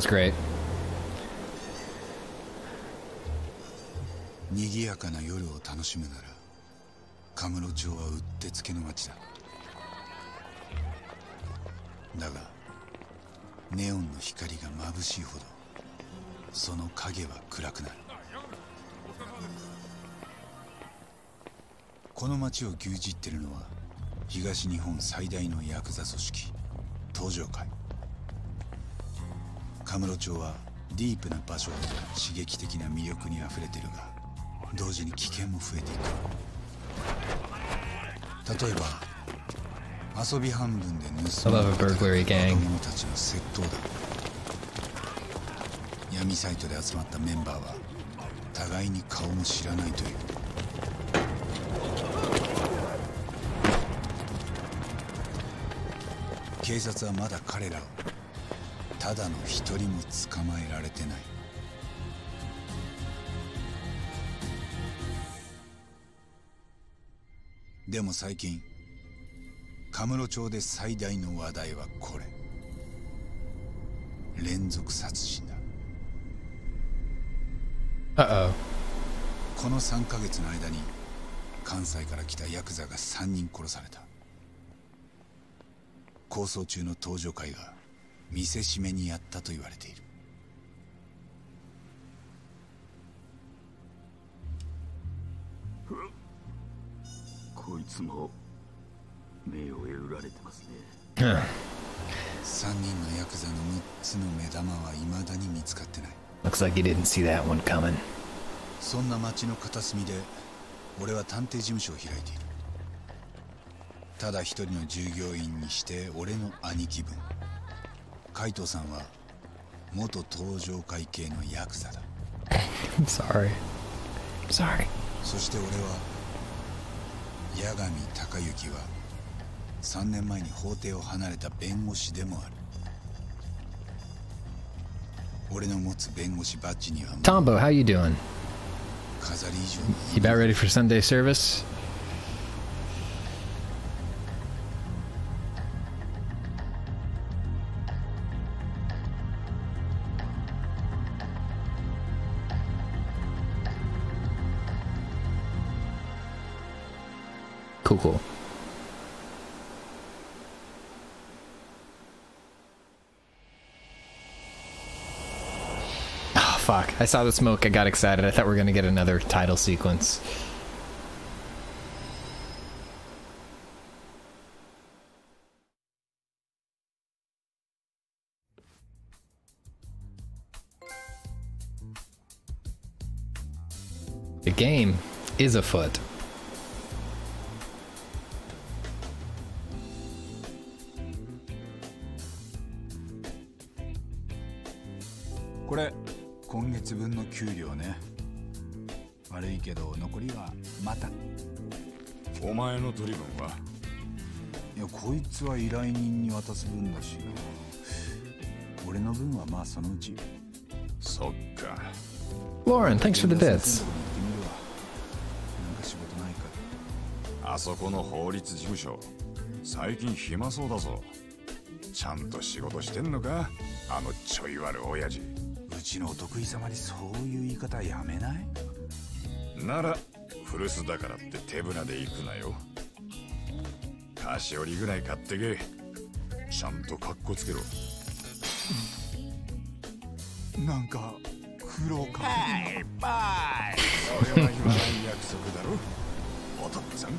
Was great. ディープな場所ほど刺激的な魅力にあふれてるが同時に危険も増えていく。例えば遊び半分で盗 love a burglary 若.者たちの窃盗だ。闇サイトで集まったメンバーは互いに顔も知らないという。警察はまだ彼らをただの一人も捕まえられてない。でも最近カムロ町で最大の話題はこれ。連続殺人だ。Uh-oh. この3ヶ月の間に関西から来たヤクザが3人殺された。構想中の登場会が見せしめにやったと言われている。こいつも目を得られてますね。3人のヤクザの6つの目玉は未だに見つかってない。Looks like you didn't see that one coming. そんな町の片隅で俺は探偵事務所を開いている。ただ一人の従業員にして俺の兄貴分海藤さんは元東城会系のヤクザだ I'm sorry I'm sorry そして俺は八神隆之は3年前に法廷を離れた弁護士でもある俺の持つ弁護士バッジには Tombo, how you doing? You about ready for Sunday service? I saw the smoke. I got excited. I thought we were going to get another title sequence. The game is afoot. 今月分の給料ね。悪いけど残りはまた。お前の取り分は？いやこいつは依頼人に渡す分だし。な俺の分はまあそのうち。そっか。Lauren, thanks for the bits. なんか仕事ないか？あそこの法律事務所。最近暇そうだぞ。ちゃんと仕事してんのか？あのちょい悪親父。うちのお得意様にそういう言い方やめない？なら古巣だからって手ぶらで行くなよ。菓子折りぐらい買ってけ。ちゃんとカッコつけろ。なんか苦労かはいバイ。それは言わない約束だろ。お父さん。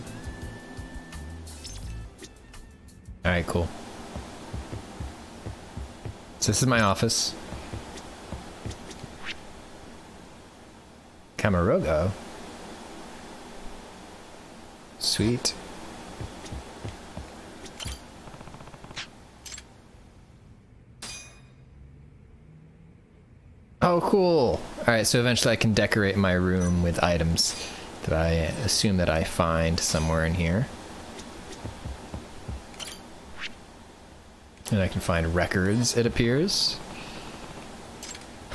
Alright, cool. So this is my office? Camarogo. Sweet. Oh, cool. Alright, so eventually I can decorate my room with items that I assume that I find somewhere in here. And I can find records, it appears.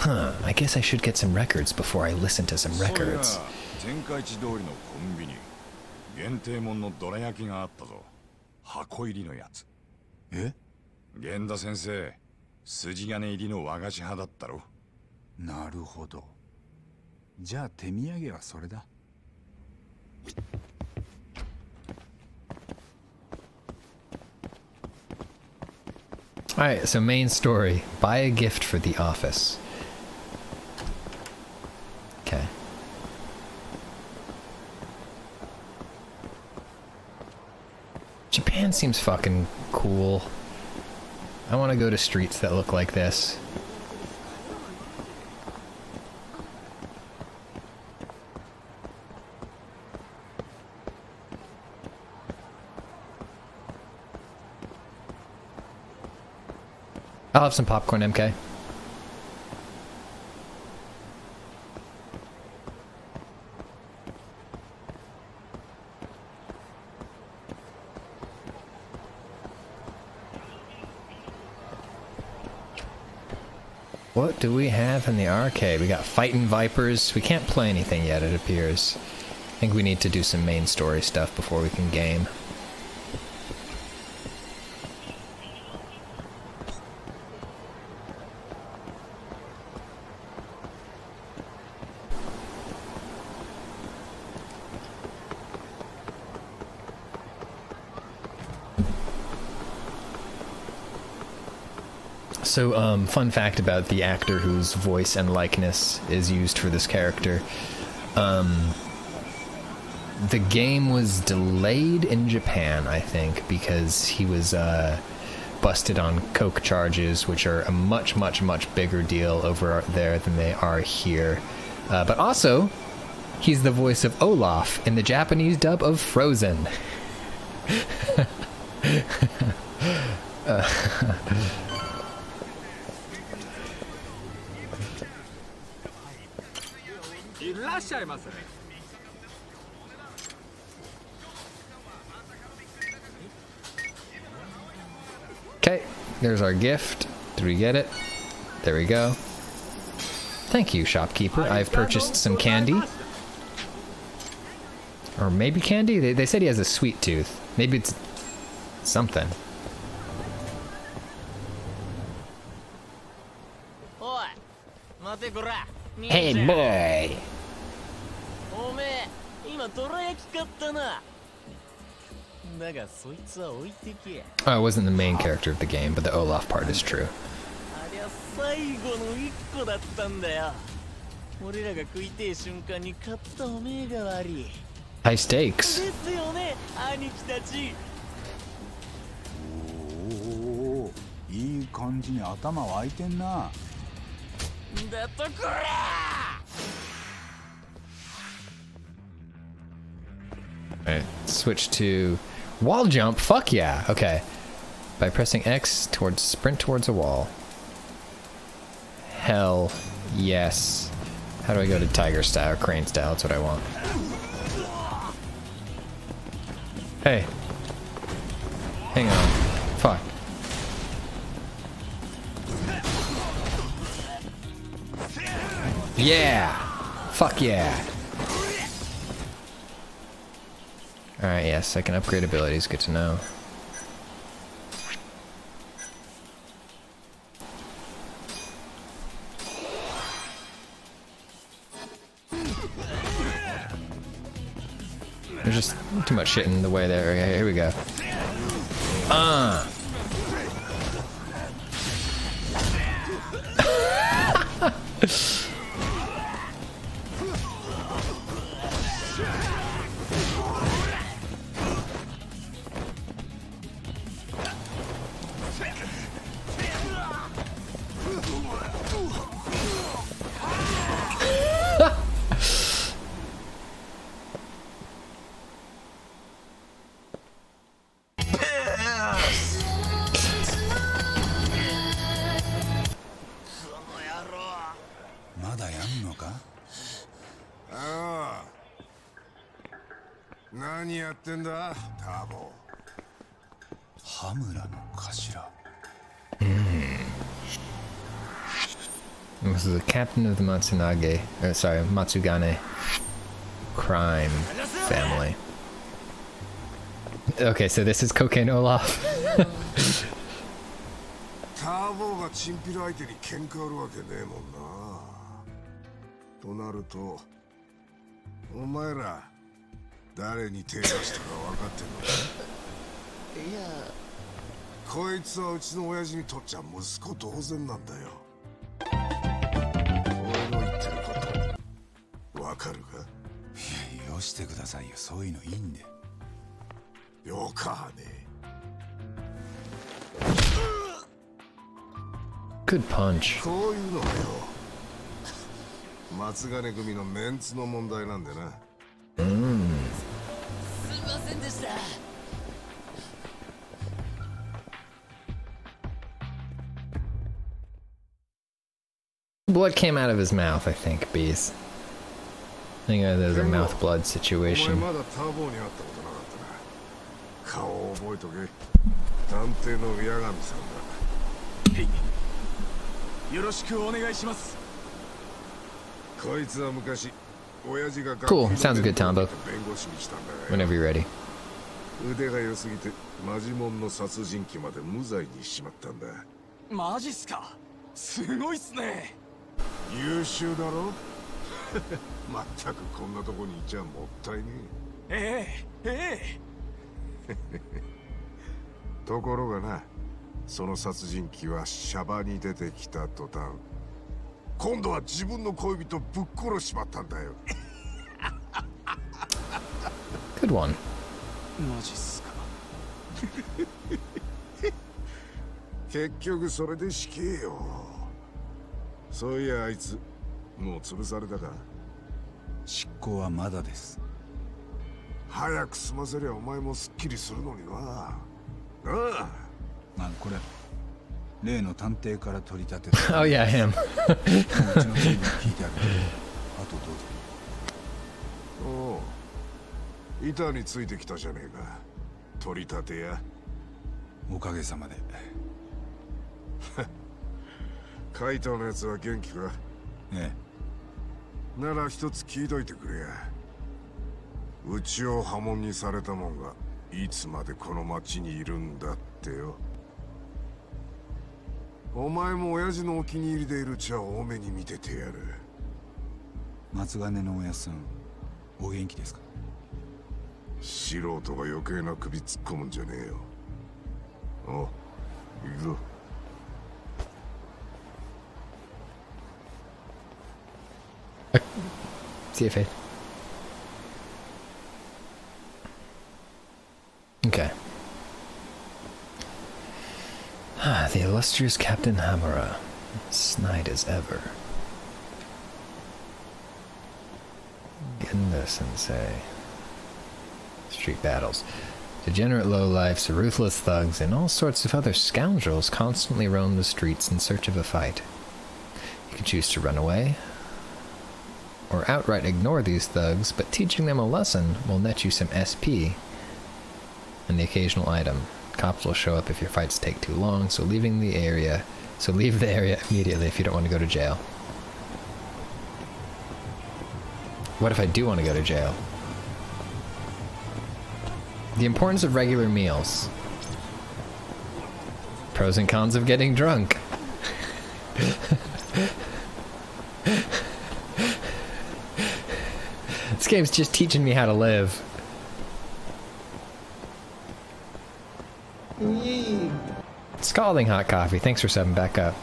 Huh, I guess I should get some records before I listen to some そういや records. 天下一通りのコンビニ限定もんのどら焼きがあったぞ箱入りのやつえ源田先生筋金入りの和菓子派だったろなるほどじゃあ手土産はそれだ Alright, so main story. Buy a gift for the office. Japan seems fucking cool. I want to go to streets that look like this. I'll have some popcorn, MK. What in the arcade? We got Fighting Vipers. We can't play anything yet, it appears. I think we need to do some main story stuff before we can game. So, um, fun fact about the actor whose voice and likeness is used for this character. Um, the game was delayed in Japan, I think, because he was uh, busted on coke charges, which are a much, much, much bigger deal over there than they are here. Uh, but also, he's the voice of Olaf in the Japanese dub of Frozen. いらっしゃいませ Okay, there's our gift. Did we get it? There we go. Thank you, shopkeeper. I've purchased some candy. Or maybe candy? They, they said he has a sweet tooth. Maybe it's something. おい待てこら Hey, boy! おめえ今どら焼き買ったなだがそいつは置いてけ Oh, it wasn't the main character of the game, but the Olaf part is true. ありゃ最後の一個だったんだよ俺らが食いてえ瞬間に買ったおめえが悪い High stakes. ですよね兄貴たちおおいい感じに頭湧いてんなだとこら switch to wall jump. Fuck yeah. Okay. By pressing X towards sprint towards a wall. Hell yes. How do I go to tiger style crane style? That's what I want. Hey. Hang on. Fuck. Yeah. Fuck yeah. Alright, yes, I can upgrade abilities. Good to know. There's just too much shit in the way there. Okay, here we go. Uh. of the Matsunage, uh, sorry, Matsugane crime family. Okay, so this is Cocaine Olaf. ターボーがチンピラ相手に喧嘩売るわけねえもんなとなるとお前ら誰に手出したか分かってんのかいやこいつはうちの親父にとっちゃ息子同然なんだよわかるかいやよしてくださいよそういうのいいんでよかね Good punch. こういうのはよ松金組のメンツの問題なんでな Mm. すいませんでした Blood came out of his mouth, I think, bees. I think there's a mouth blood situation. 顔を覚えとけ探偵の八神さんだはいよろしくお願いしますこいつは昔親父が Cool, sounds good, Tombo. Whenever you're ready. 腕が良すぎてマジモンの殺人鬼まで無罪にしちまったんだマジっすかすごいっすね優秀だろまったくこんなとこにいちゃもったいねえ。えええところがなその殺人鬼はシャバに出てきた途端今度は自分の恋人ぶっ殺しまったんだよ。Good one. マジっすか。結局それで死刑よ。そういやあいつもう潰されたか執行はまだです。早く済ませりゃお前もすっきりするのにな。ああ。まあこれ。例の探偵から取り立てた。Oh, yeah, him. もううちの警備に聞いてある あとどうぞ。おう。板についてきたじゃねえか。取り立てや。おかげさまで。カイトのやつは元気か？ええなら一つ聞いといてくれや。うちを破門にされたもんがいつまでこの町にいるんだってよ。お前も親父のお気に入りでいる茶を多めに見ててやる。松金のおやっさんお元気ですか？素人が余計な首突っ込むんじゃねえよ。おう行くぞ See you, Faith. Okay. Ah, the illustrious Captain Hamura. Snide as ever. Genda Sensei. Street battles. Degenerate lowlifes, ruthless thugs, and all sorts of other scoundrels constantly roam the streets in search of a fight. You can choose to run away, or outright ignore these thugs, but teaching them a lesson will net you some SP and the occasional item. Cops will show up if your fights take too long, so leaving the area so leave the area immediately if you don't want to go to jail. What if I do want to go to jail? The importance of regular meals. Pros and cons of getting drunk. This game's just teaching me how to live. Scalding hot coffee. Thanks for seven back up.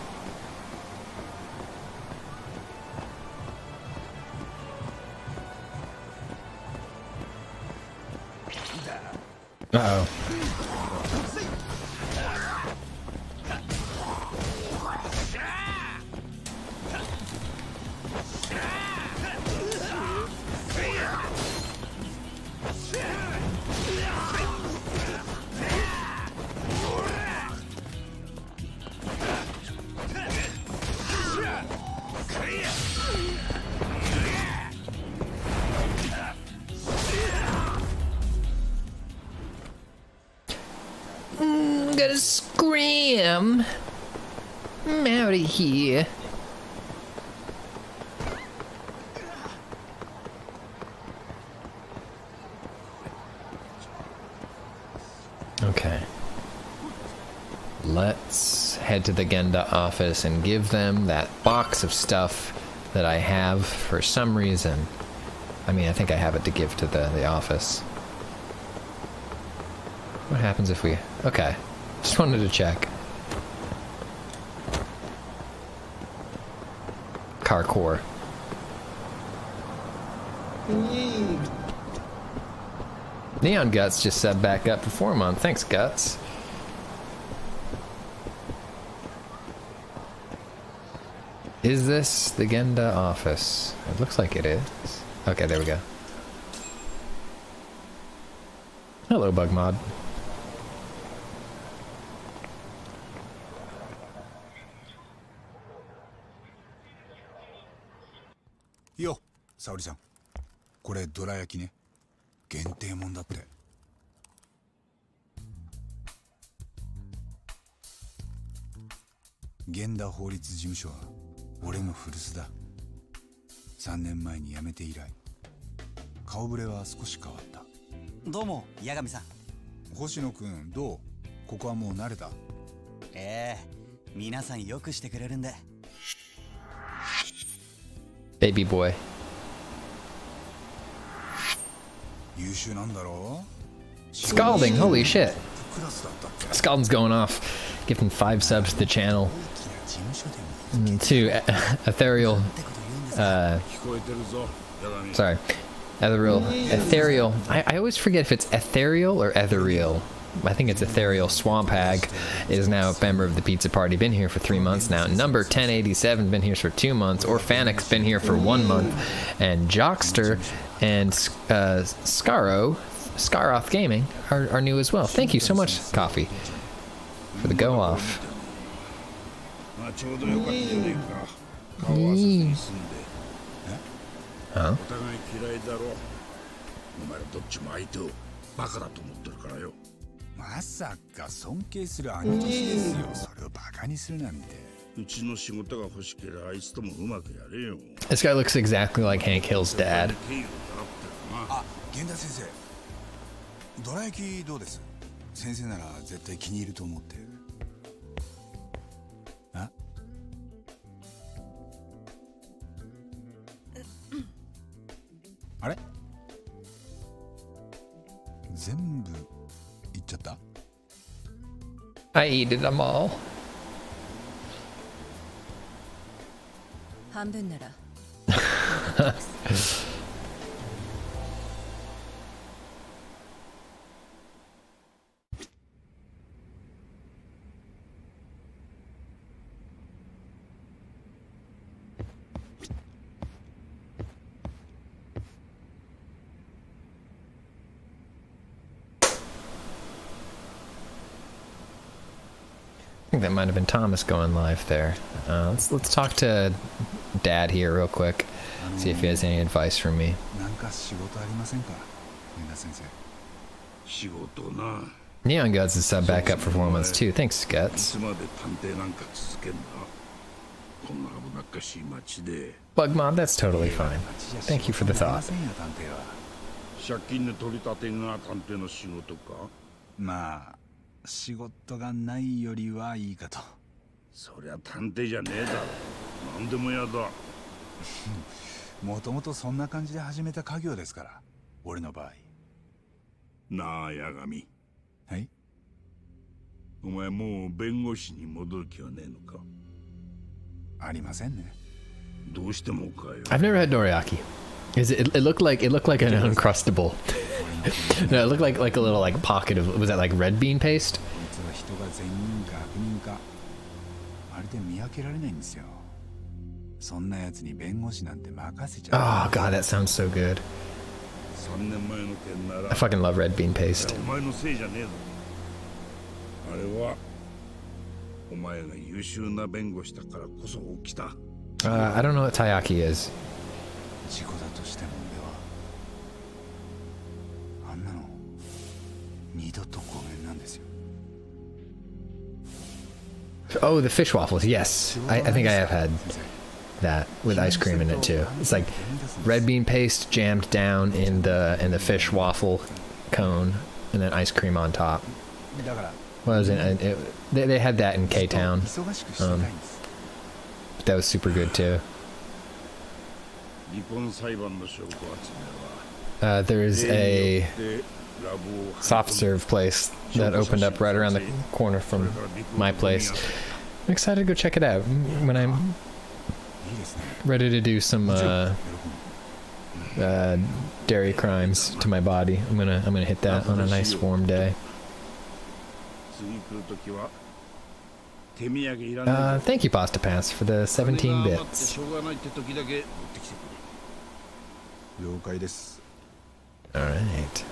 Office and give them that box of stuff that I have for some reason. I mean, I think I have it to give to the, the office. What happens if we... Okay. Just wanted to check. Car core. Neon Guts just said back up for four month. Thanks, Guts. Is this the Genda office? It looks like it is. Okay, there we go. Hello, Bug Mod. よ沙織さんこれどら焼きね限定もんだって源田法律事務所は俺の古巣だ3年前に辞めて以来顔ぶれは少し変わったどうも八神さん星野くんどう？ここはもう慣れた？ええ皆さんよくしてくれるんで Baby boy. 優秀なんだろ？Scalding, holy shit. クラスだったっけ？Scalding's going off. Giving five subs to the channel. to ethereal, uh, sorry, ethereal, ethereal. I, I always forget if it's ethereal or ethereal. I think it's Ethereal Swamp Hag is now a member of the pizza party. Been here for three months now. Number 1087 been here for two months. Or Fanix been here for one month. And Jockster and uh, Scaro, Scaroth Gaming are, are new as well. Thank you so much, Coffee, for the go off. まあちょうどよかったじゃねえか。顔合わせずに済んで?お互い嫌いだろ。お前らどっちも相手をバカだと思ってるからよ。まさか尊敬する兄貴ですよ。それをバカにするなんて。うちの仕事が欲しければあいつともうまくやれよ。This guy looks exactly like Hank Hill's dad. あ源田先生。どら焼きどうです？先生なら絶対気に入ると思ってあれ？全部いっちゃった？I eated them all. 半分なら might have been Thomas going live there. Uh, let's let's talk to Dad here real quick, see if he has any advice for me. Neon Guts is set back up for four months too. Thanks, Guts. Bug Mob, that's totally fine. Thank you for the thought. まあ仕事がないよりはいいかと。そりゃ探偵じゃねえだろ。何でもやだ。もともとそんな感じで始めた家業ですから俺の場合。なあ八神。はい？お前もう弁護士に戻る気はねえのか？ありませんね。どうしてもかよ。I've never had dorayaki. Is it? It looked like it looked like an uncrustable. no, it looked like like a little like pocket of was that like red bean paste? こいつは人が善人か悪人かまるで見分けられないんですよそんな奴に弁護士なんて任せちゃ Oh god, that sounds so good. 3年前の件なら I fucking love red bean paste. お前のせいじゃねえぞあれはお前が優秀な弁護士だからこそ起きた Uh, I don't know what taiyaki is. 事故だ 二度とごめんなんですよ Oh, the fish waffles. Yes, I, I think I have had that with ice cream in it too. It's like red bean paste jammed down in the in the fish waffle cone, and then ice cream on top. だから What was it? Uh, it they, they had that in K Town. 忙しくしていたい Um, んです that was super good too. 離婚裁判の証拠集めは Uh, there's 例 a によってラブを soft serve place that opened up right around the corner from my place. I'm excited to go check it out when I'm ready to do some uh, uh, dairy crimes to my body. I'm gonna I'm gonna hit that on a nice warm day. Uh, thank you, Pasta Pass, for the 17 bits. Alright.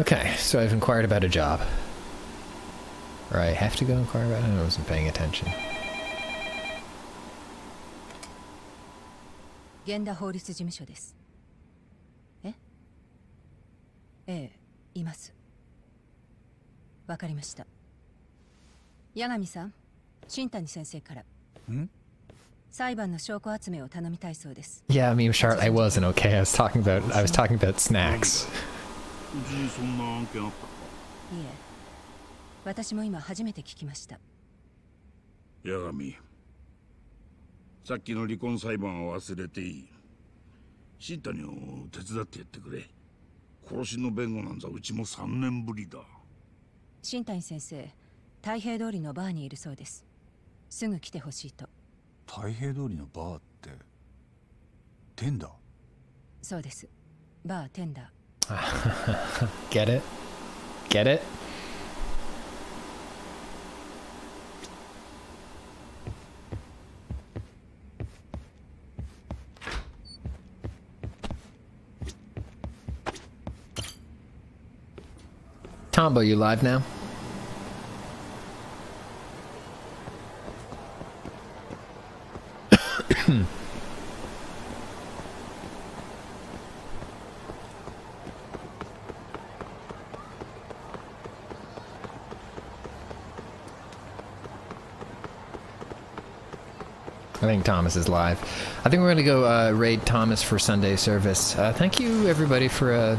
Okay, so I've inquired about a job. Or I have to go inquire about it? I wasn't paying attention. 源田法律事務所ですえええいますわかりました八神さん 新谷先生からん裁判の証拠集めを頼みたいそうです Yeah, I mean, Charlotte, I wasn't okay. I was talking about I was talking about snacks. うちにそんな案件あったかいえ私も今初めて聞きました。八神さっきの離婚裁判は忘れていい。新谷を手伝ってやってくれ。殺しの弁護なんざうちも3年ぶりだ。新谷先生太平通りのバーにいるそうです。すぐ来てほしいと。太平通りのバーってテンダー？そうです。バーテンダー Get it? Get it? Tombo, you live now? I think Thomas is live. I think we're going to go uh, raid Thomas for Sunday service. Uh, thank you, everybody, for a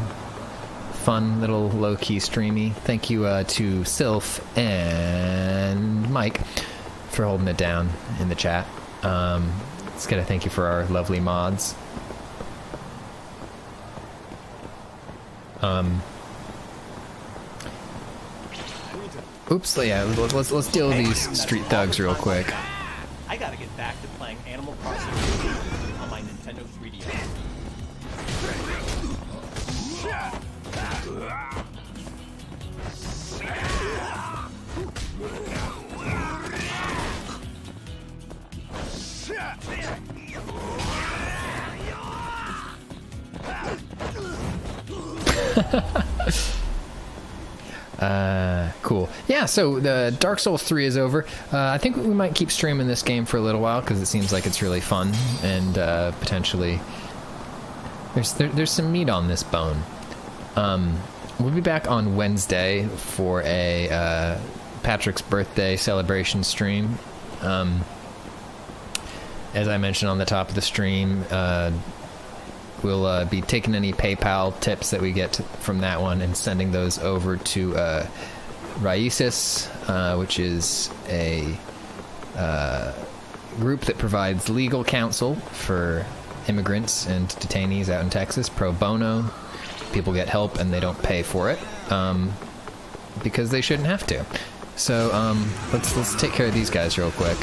fun little low key streamy. Thank you uh, to Sylph and Mike for holding it down in the chat. Um, let's get a thank you for our lovely mods. Um, oops, yeah, let's, let's deal with these street thugs real quick. Yeah. Uh, cool. Yeah, so the Dark Souls 3 is over. Uh, I think we might keep streaming this game for a little while because it seems like it's really fun and uh, potentially there's there, there's some meat on this bone. Um, we'll be back on Wednesday for a uh, Patrick's birthday celebration stream. Um, as I mentioned on the top of the stream, uh, we'll uh, be taking any PayPal tips that we get from that one and sending those over to uh, RAICES, uh, which is a uh, group that provides legal counsel for immigrants and detainees out in Texas, pro bono. People get help and they don't pay for it um, because they shouldn't have to. So um, let's let's take care of these guys real quick.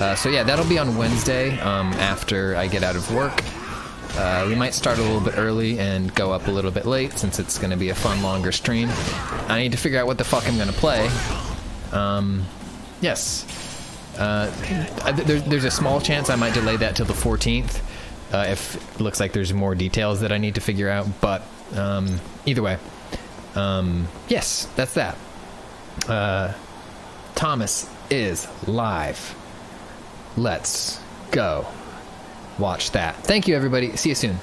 Uh, so yeah, that'll be on Wednesday um, after I get out of work. Uh, we might start a little bit early and go up a little bit late since it's going to be a fun, longer stream. I need to figure out what the fuck I'm going to play. Um, yes. Uh, I- there, there's a small chance I might delay that till the 14th uh, if it looks like there's more details that I need to figure out. But um, either way, um, yes, that's that. Uh, Thomas is live. Let's go watch that. Thank you, everybody. See you soon.